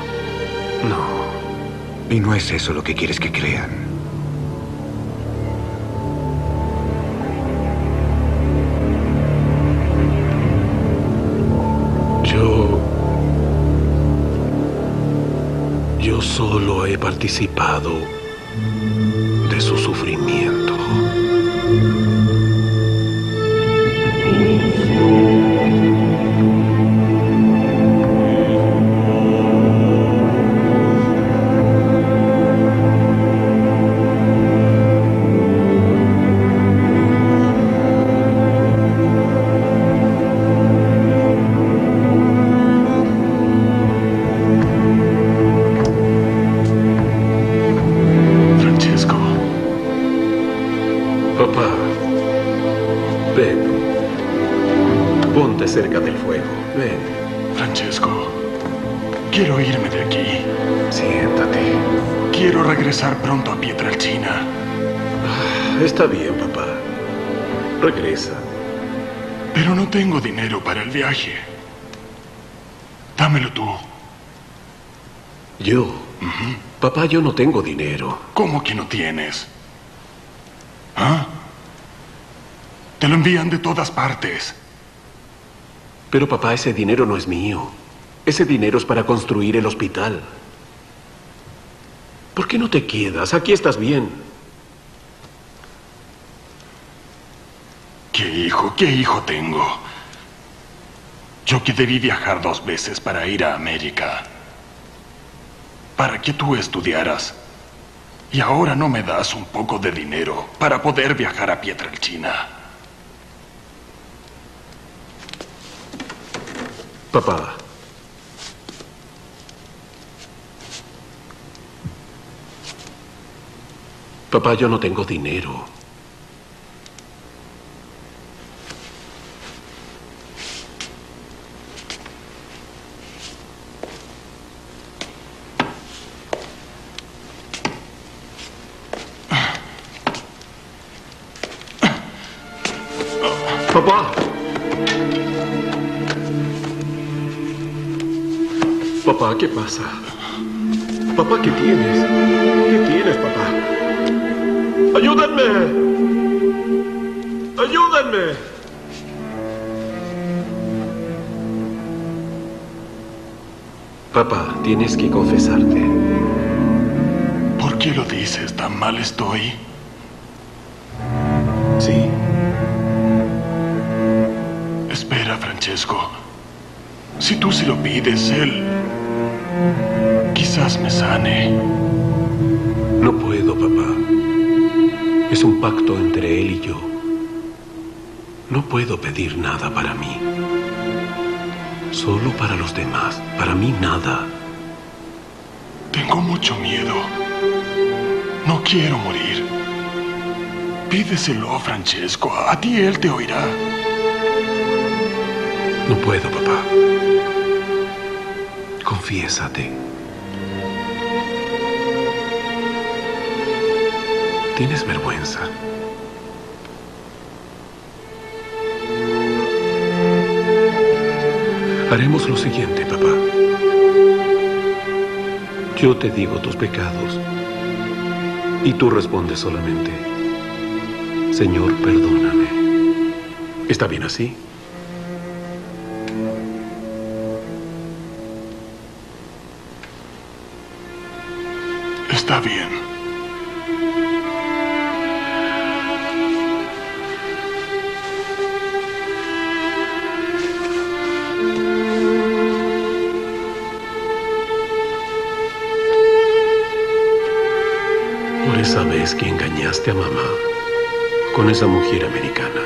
No. Y no es eso lo que quieres que crean. Participado Papá, yo no tengo dinero. ¿Cómo que no tienes? ¿Ah? Te lo envían de todas partes. Pero papá, ese dinero no es mío. Ese dinero es para construir el hospital. ¿Por qué no te quedas? Aquí estás bien. ¿Qué hijo? ¿Qué hijo tengo? Yo que debí viajar dos veces para ir a América. Para que tú estudiaras. Y ahora no me das un poco de dinero para poder viajar a Pietrelcina. Papá. Papá, yo no tengo dinero. ¿Qué pasa? Papá, ¿qué tienes? ¿Qué tienes, papá? ¡Ayúdenme! ¡Ayúdenme! Papá, tienes que confesarte. ¿Por qué lo dices? ¿Tan mal estoy? Sí. Espera, Francesco. Si tú se lo pides, él quizás me sane. No puedo, papá. Es un pacto entre él y yo. No puedo pedir nada para mí. Solo para los demás. Para mí nada. Tengo mucho miedo. No quiero morir. Pídeselo, Francesco. A ti él te oirá. No puedo, papá. Confiésate. ¿Tienes vergüenza? Haremos lo siguiente, papá. Yo te digo tus pecados y tú respondes solamente, Señor, perdóname. ¿Está bien así? Esa mujer americana.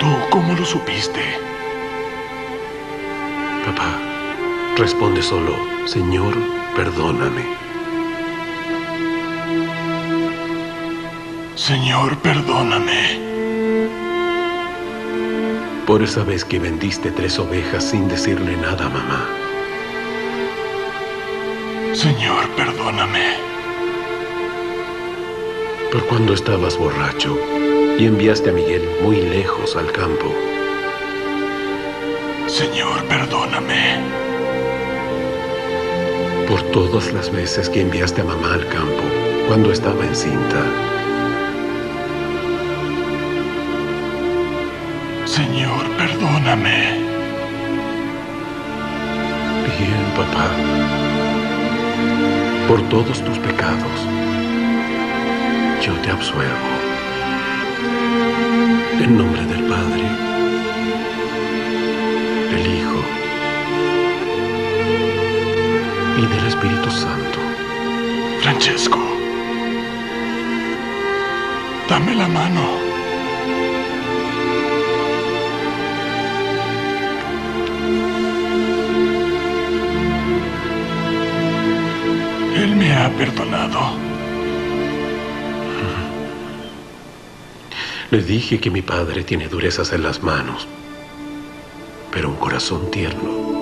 ¿Tú cómo lo supiste? Papá, responde solo, Señor, perdóname. Señor, perdóname. Por esa vez que vendiste tres ovejas sin decirle nada mamá. Señor, perdóname. Por cuando estabas borracho y enviaste a Miguel muy lejos al campo. Señor, perdóname. Por todas las veces que enviaste a mamá al campo cuando estaba encinta. Señor, perdóname. Bien, papá. Por todos tus pecados, yo te absuelvo. En nombre del Padre, del Hijo y del Espíritu Santo. Francesco, dame la mano. Él me ha perdonado. Le dije que mi padre tiene durezas en las manos, pero un corazón tierno.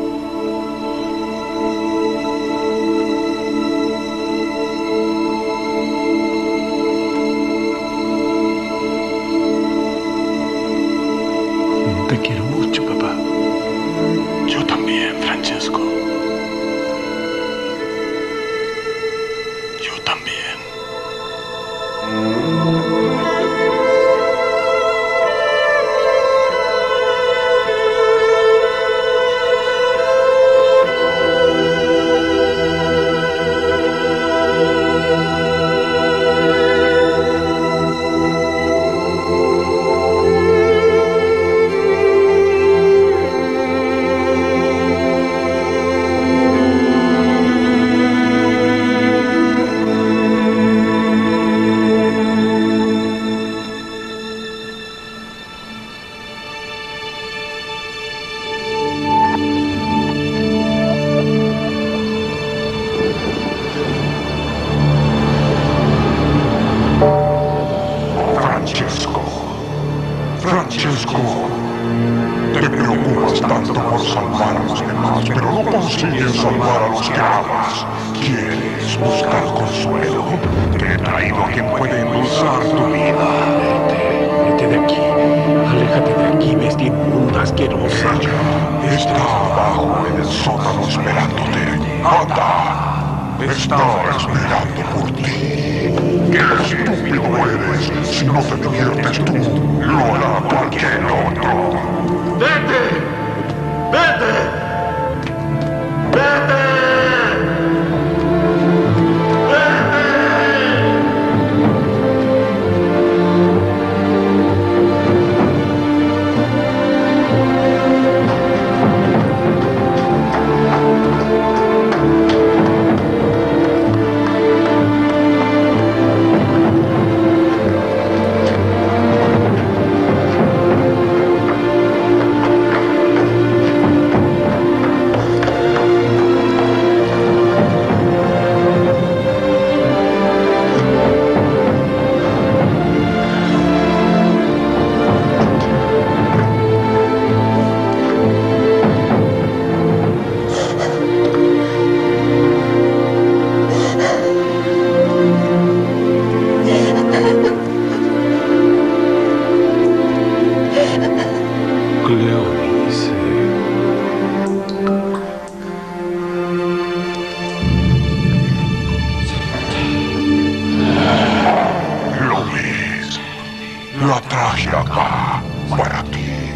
Acá para ti.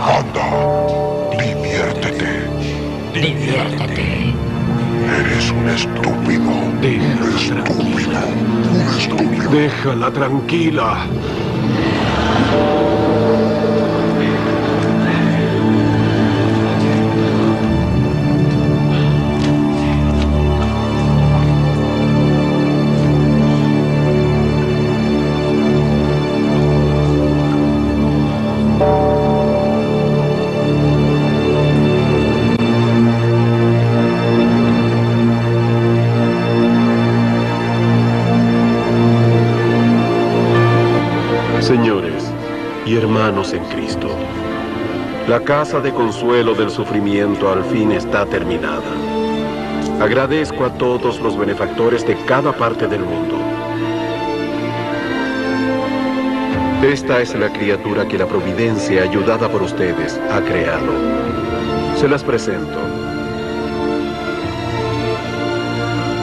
Anda, diviértete. Diviértete. Eres un estúpido. Un estúpido. Un estúpido. Déjala tranquila. En Cristo, la casa de consuelo del sufrimiento al fin está terminada. Agradezco a todos los benefactores de cada parte del mundo. Esta es la criatura que la providencia, ayudada por ustedes, ha creado. Se las presento.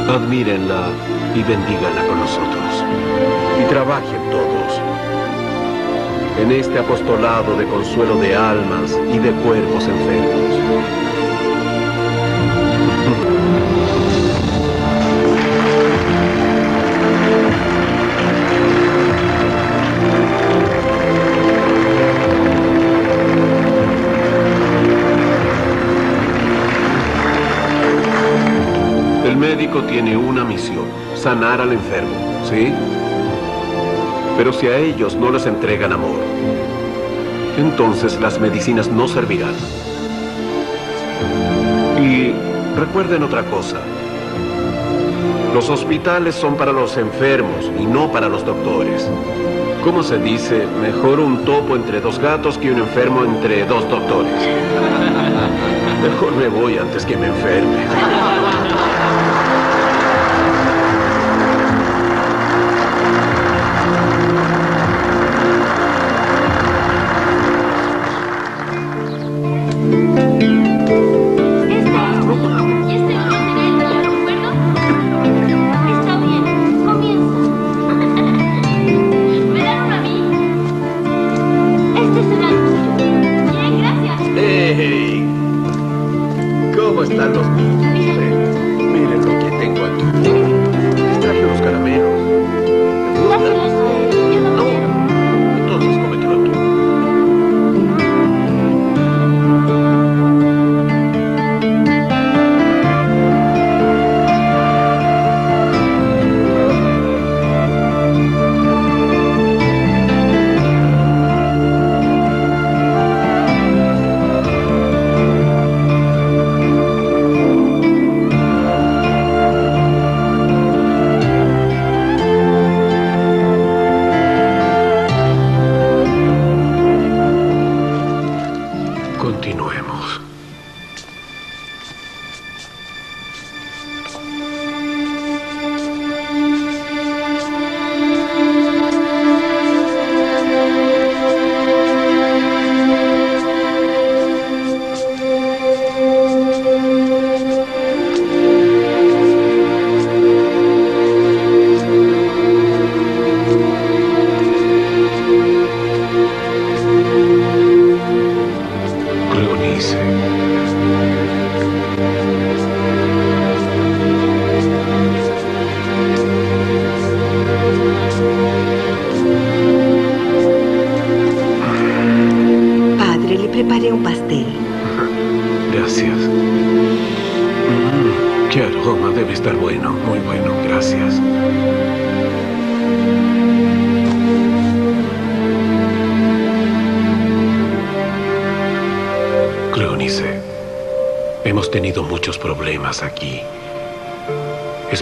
Admírenla y bendíganla con nosotros. Y trabajen todos en este apostolado de consuelo de almas y de cuerpos enfermos. El médico tiene una misión, sanar al enfermo, ¿sí? Pero si a ellos no les entregan amor, entonces las medicinas no servirán. Y recuerden otra cosa. Los hospitales son para los enfermos y no para los doctores. ¿Cómo se dice? Mejor un topo entre dos gatos que un enfermo entre dos doctores. Mejor me voy antes que me enferme.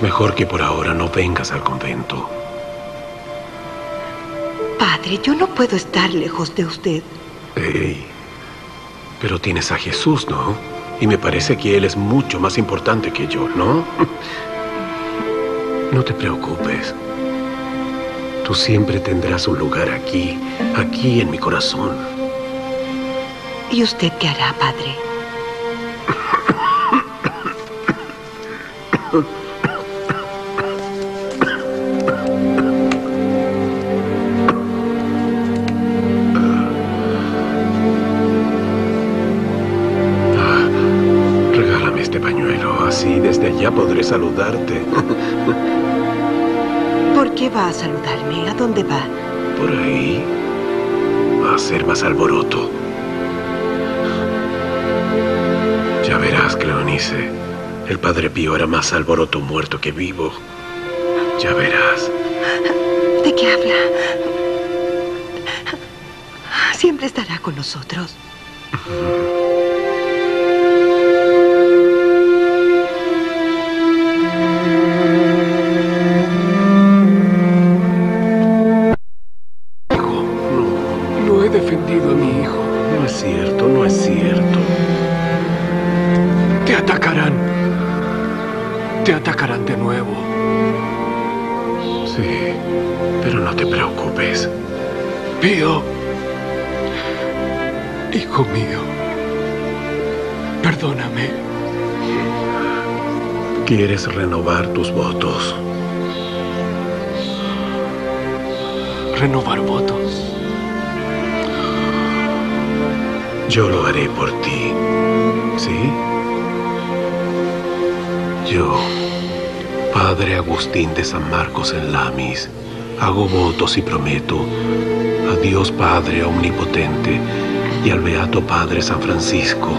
Mejor que por ahora no vengas al convento. Padre, yo no puedo estar lejos de usted. Ey, pero tienes a Jesús, ¿no? Y me parece que Él es mucho más importante que yo, ¿no? No te preocupes. Tú siempre tendrás un lugar aquí, aquí en mi corazón. ¿Y usted qué hará, padre? Saludarte. ¿Por qué va a saludarme? ¿A dónde va? Por ahí va a ser más alboroto. Ya verás, Cleonice. El padre Pío era más alboroto muerto que vivo. Ya verás. ¿De qué habla? Siempre estará con nosotros. ¿Quieres renovar tus votos? ¿Renovar votos? Yo lo haré por ti. ¿Sí? Yo, Padre Agustín de San Marcos en Lamis, hago votos y prometo a Dios Padre Omnipotente y al Beato Padre San Francisco,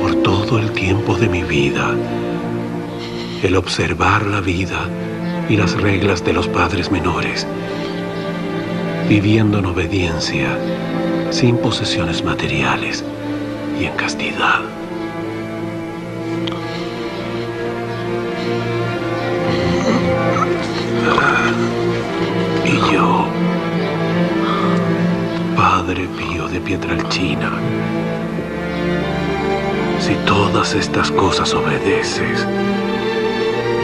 por todo el tiempo de mi vida, el observar la vida y las reglas de los padres menores, viviendo en obediencia, sin posesiones materiales y en castidad. Y yo, Padre Pío de Pietralcina, si todas estas cosas obedeces,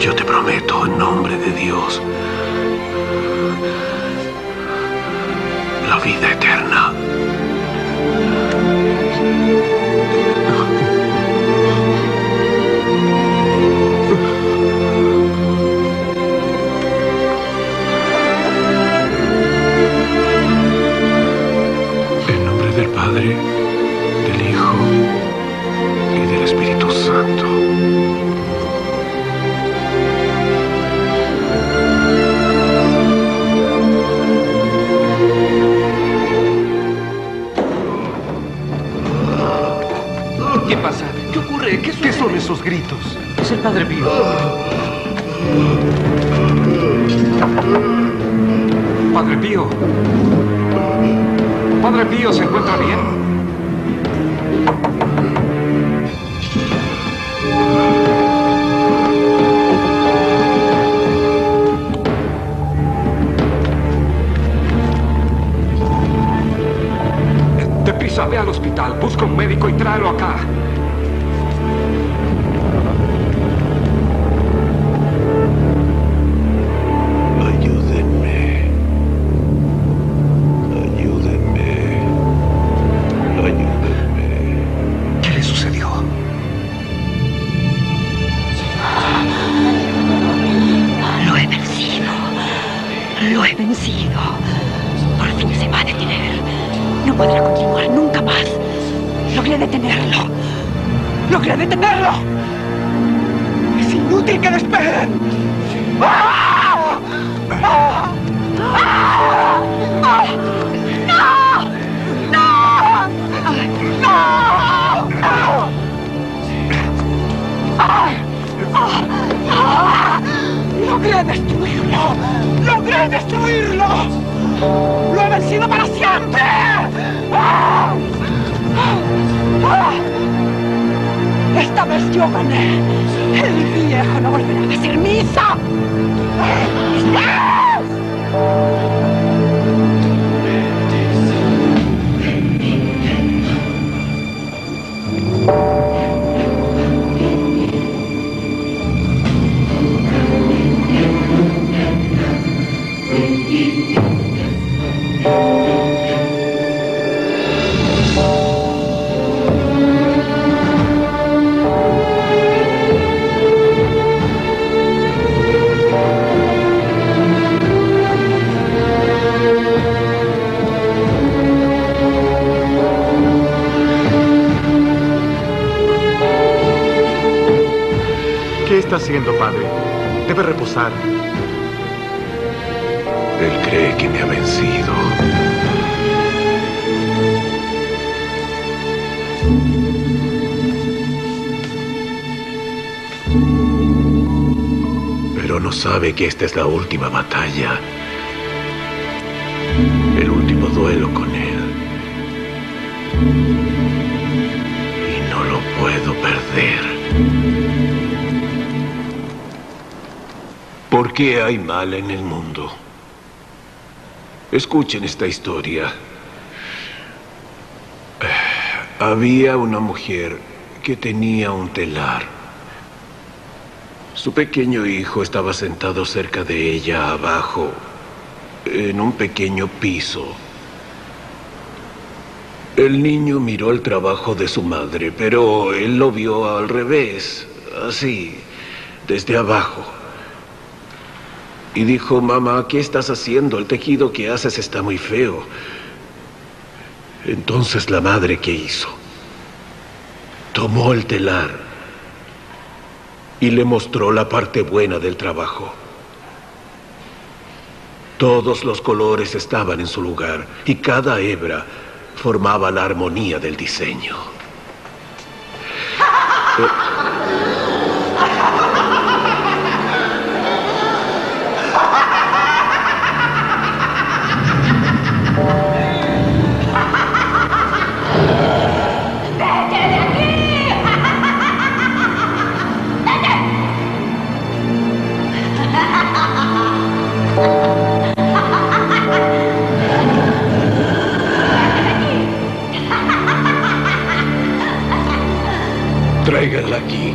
yo te prometo en nombre de Dios la vida eterna. En nombre del Padre, del Hijo y del Espíritu Santo. ¿Qué pasa? ¿Qué ocurre? ¿Qué, ¿Qué son esos gritos? Es el Padre Pío. Padre Pío. Padre Pío, ¿se encuentra bien? Deprisa, ve al hospital, busca un médico y tráelo acá. Que esta es la última batalla. El último duelo con él. Y no lo puedo perder. ¿Por qué hay mal en el mundo? Escuchen esta historia. Había una mujer que tenía un telar. Su pequeño hijo estaba sentado cerca de ella abajo, en un pequeño piso. El niño miró el trabajo de su madre, pero él lo vio al revés, así, desde abajo. Y dijo, mamá, ¿qué estás haciendo? El tejido que haces está muy feo. Entonces la madre, ¿qué hizo? Tomó el telar y le mostró la parte buena del trabajo. Todos los colores estaban en su lugar y cada hebra formaba la armonía del diseño. I got lucky.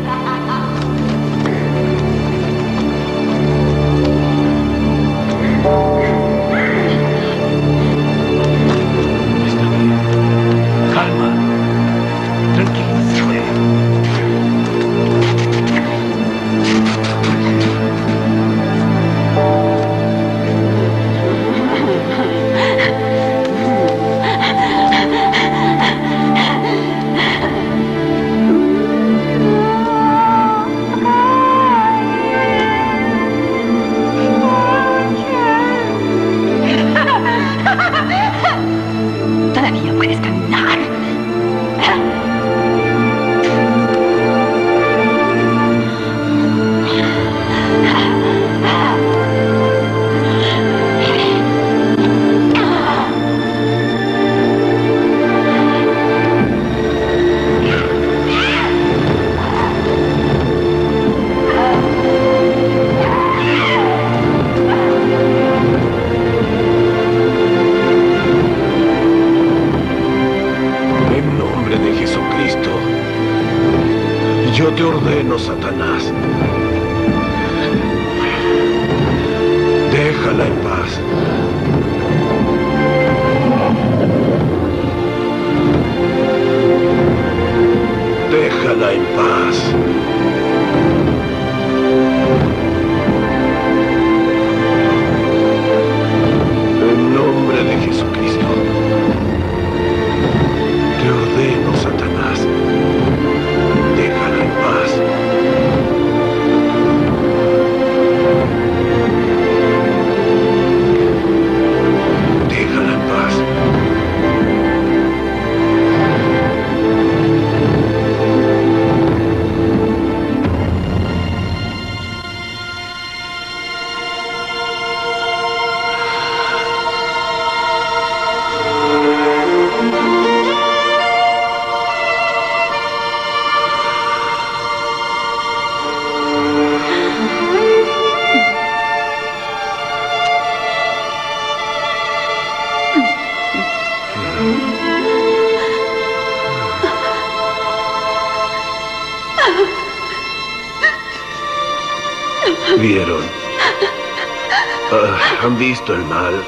¿Han visto el mal?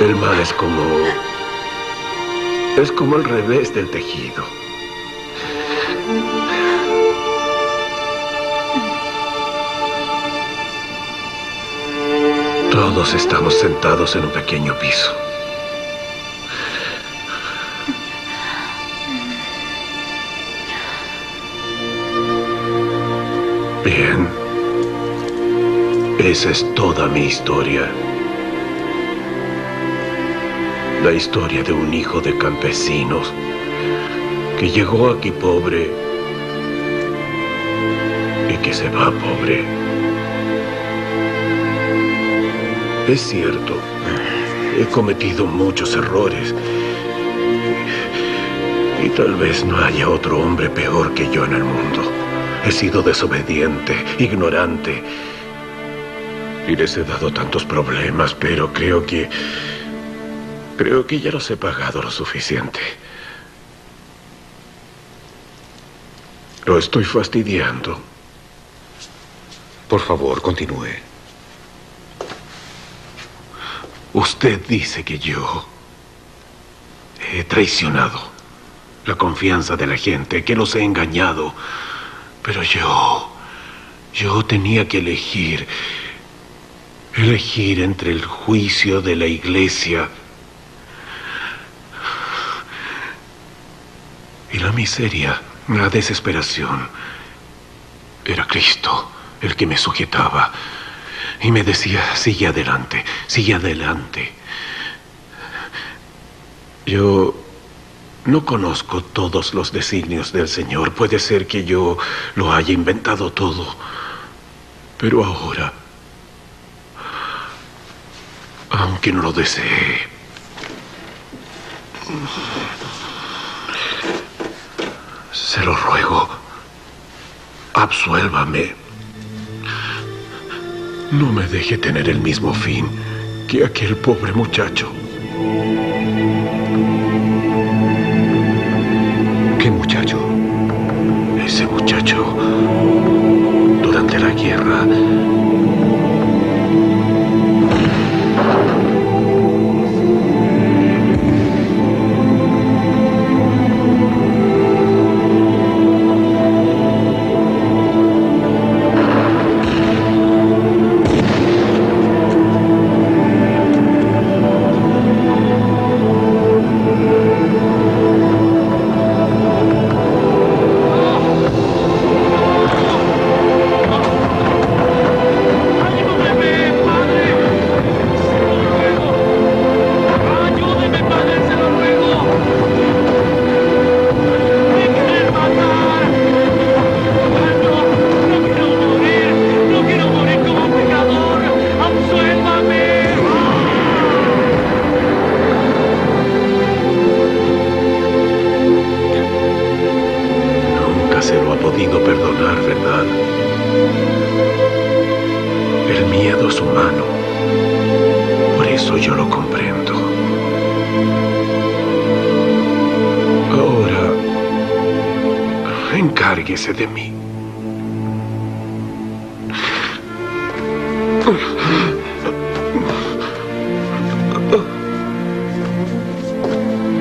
El mal es como... Es como el revés del tejido. Todos estamos sentados en un pequeño piso. Bien. Esa es toda mi historia. La historia de un hijo de campesinos que llegó aquí pobre y que se va pobre. Es cierto, he cometido muchos errores y tal vez no haya otro hombre peor que yo en el mundo. He sido desobediente, ignorante. Y les he dado tantos problemas, pero creo que... Creo que ya los he pagado lo suficiente. Lo estoy fastidiando. Por favor, continúe. Usted dice que yo he traicionado la confianza de la gente, que los he engañado. Pero yo, yo tenía que elegir, elegir entre el juicio de la iglesia y la miseria, la desesperación. Era Cristo el que me sujetaba y me decía, sigue adelante, sigue adelante. Yo no conozco todos los designios del Señor. Puede ser que yo lo haya inventado todo. Pero ahora, aunque no lo desee, se lo ruego, absuélvame. No me deje tener el mismo fin que aquel pobre muchacho. ¿Qué muchacho? Ese muchacho, durante la guerra, de mí.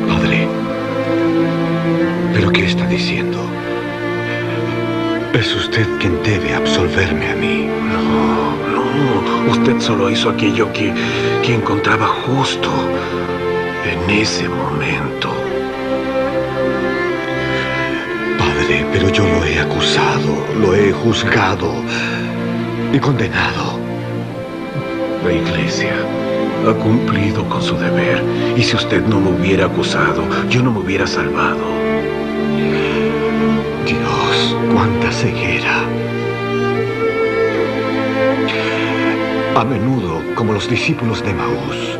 Padre, ¿pero qué está diciendo? Es usted quien debe absolverme a mí. No, no. Usted solo hizo aquello que, que encontraba justo en ese momento. Yo lo he acusado, lo he juzgado y condenado. La iglesia ha cumplido con su deber. Y si usted no me hubiera acusado, yo no me hubiera salvado. Dios, cuánta ceguera. A menudo, como los discípulos de Maús,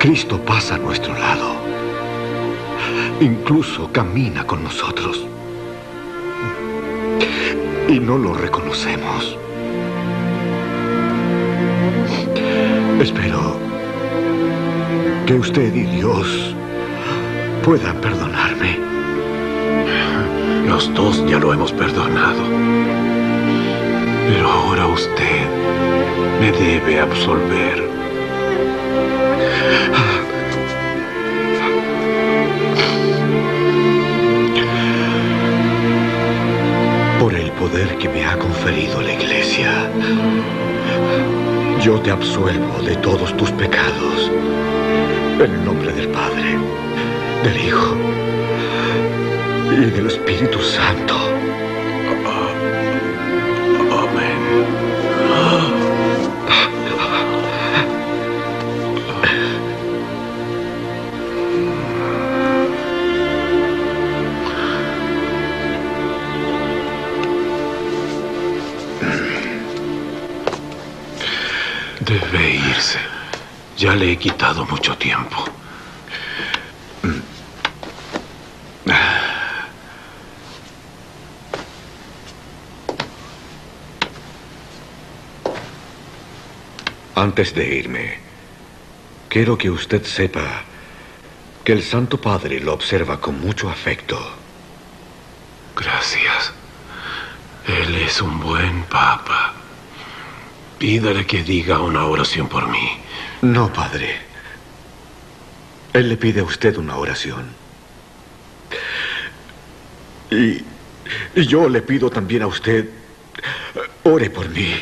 Cristo pasa a nuestro lado. Incluso camina con nosotros. Y no lo reconocemos. Espero que usted y Dios puedan perdonarme. Los dos ya lo hemos perdonado. Pero ahora usted me debe absolver. Poder que me ha conferido la Iglesia, yo te absuelvo de todos tus pecados. En el nombre del Padre, del Hijo y del Espíritu Santo. he quitado mucho tiempo. Antes de irme, quiero que usted sepa que el Santo Padre lo observa con mucho afecto. Gracias. Él es un buen papa. Pídale que diga una oración por mí. No, padre. Él le pide a usted una oración. Y, yo le pido también a usted, ore por mí.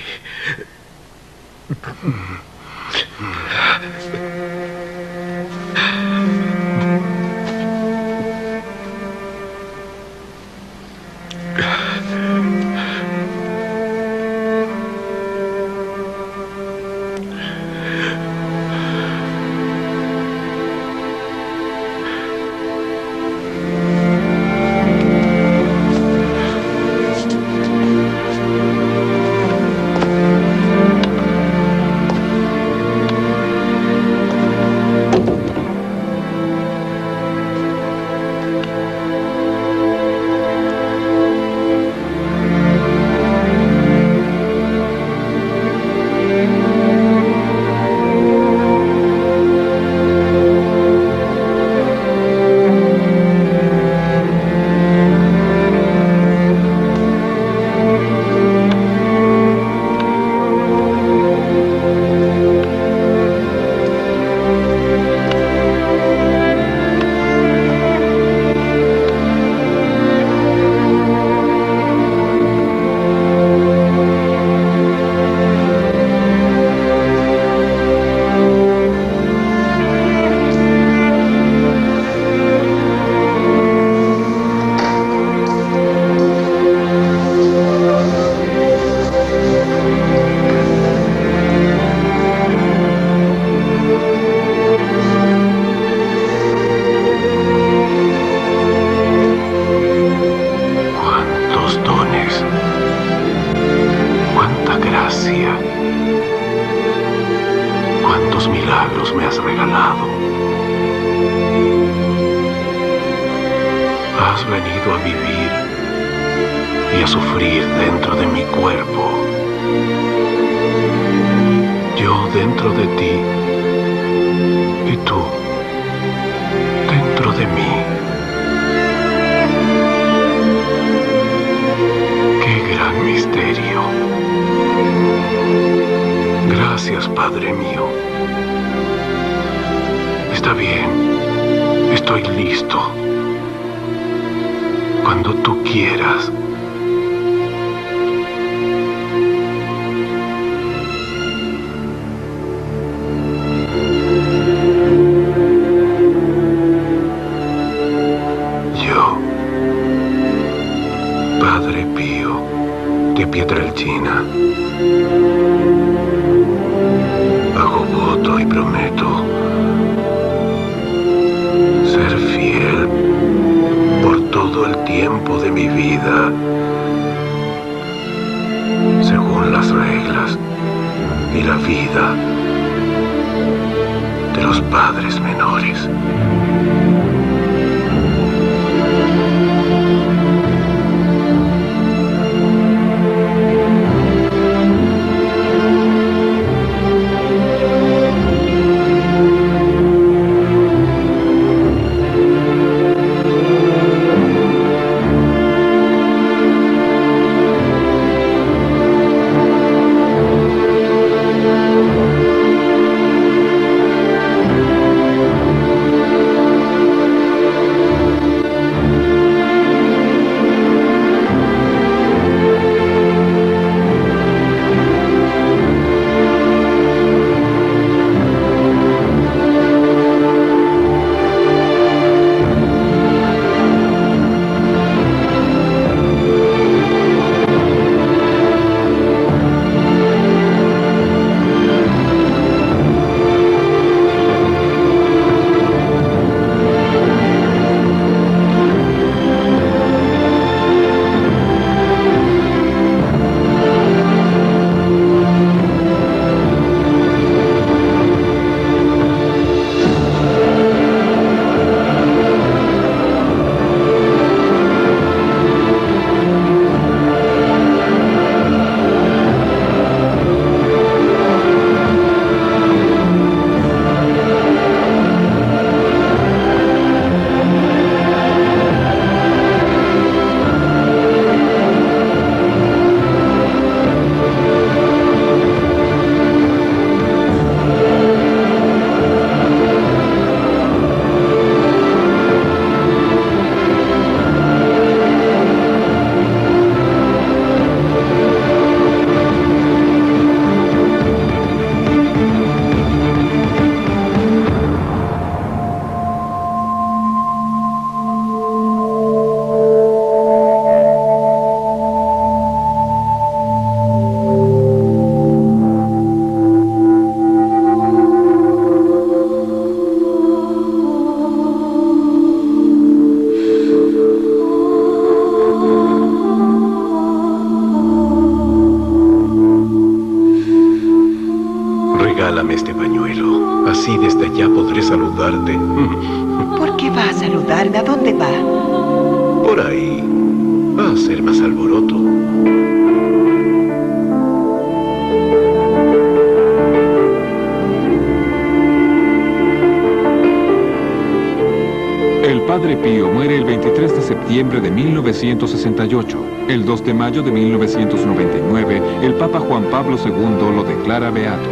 El 2 de mayo de 1999, el Papa Juan Pablo II lo declara beato.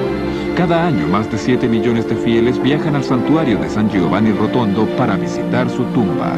Cada año, más de 7 millones de fieles viajan al santuario de San Giovanni Rotondo para visitar su tumba.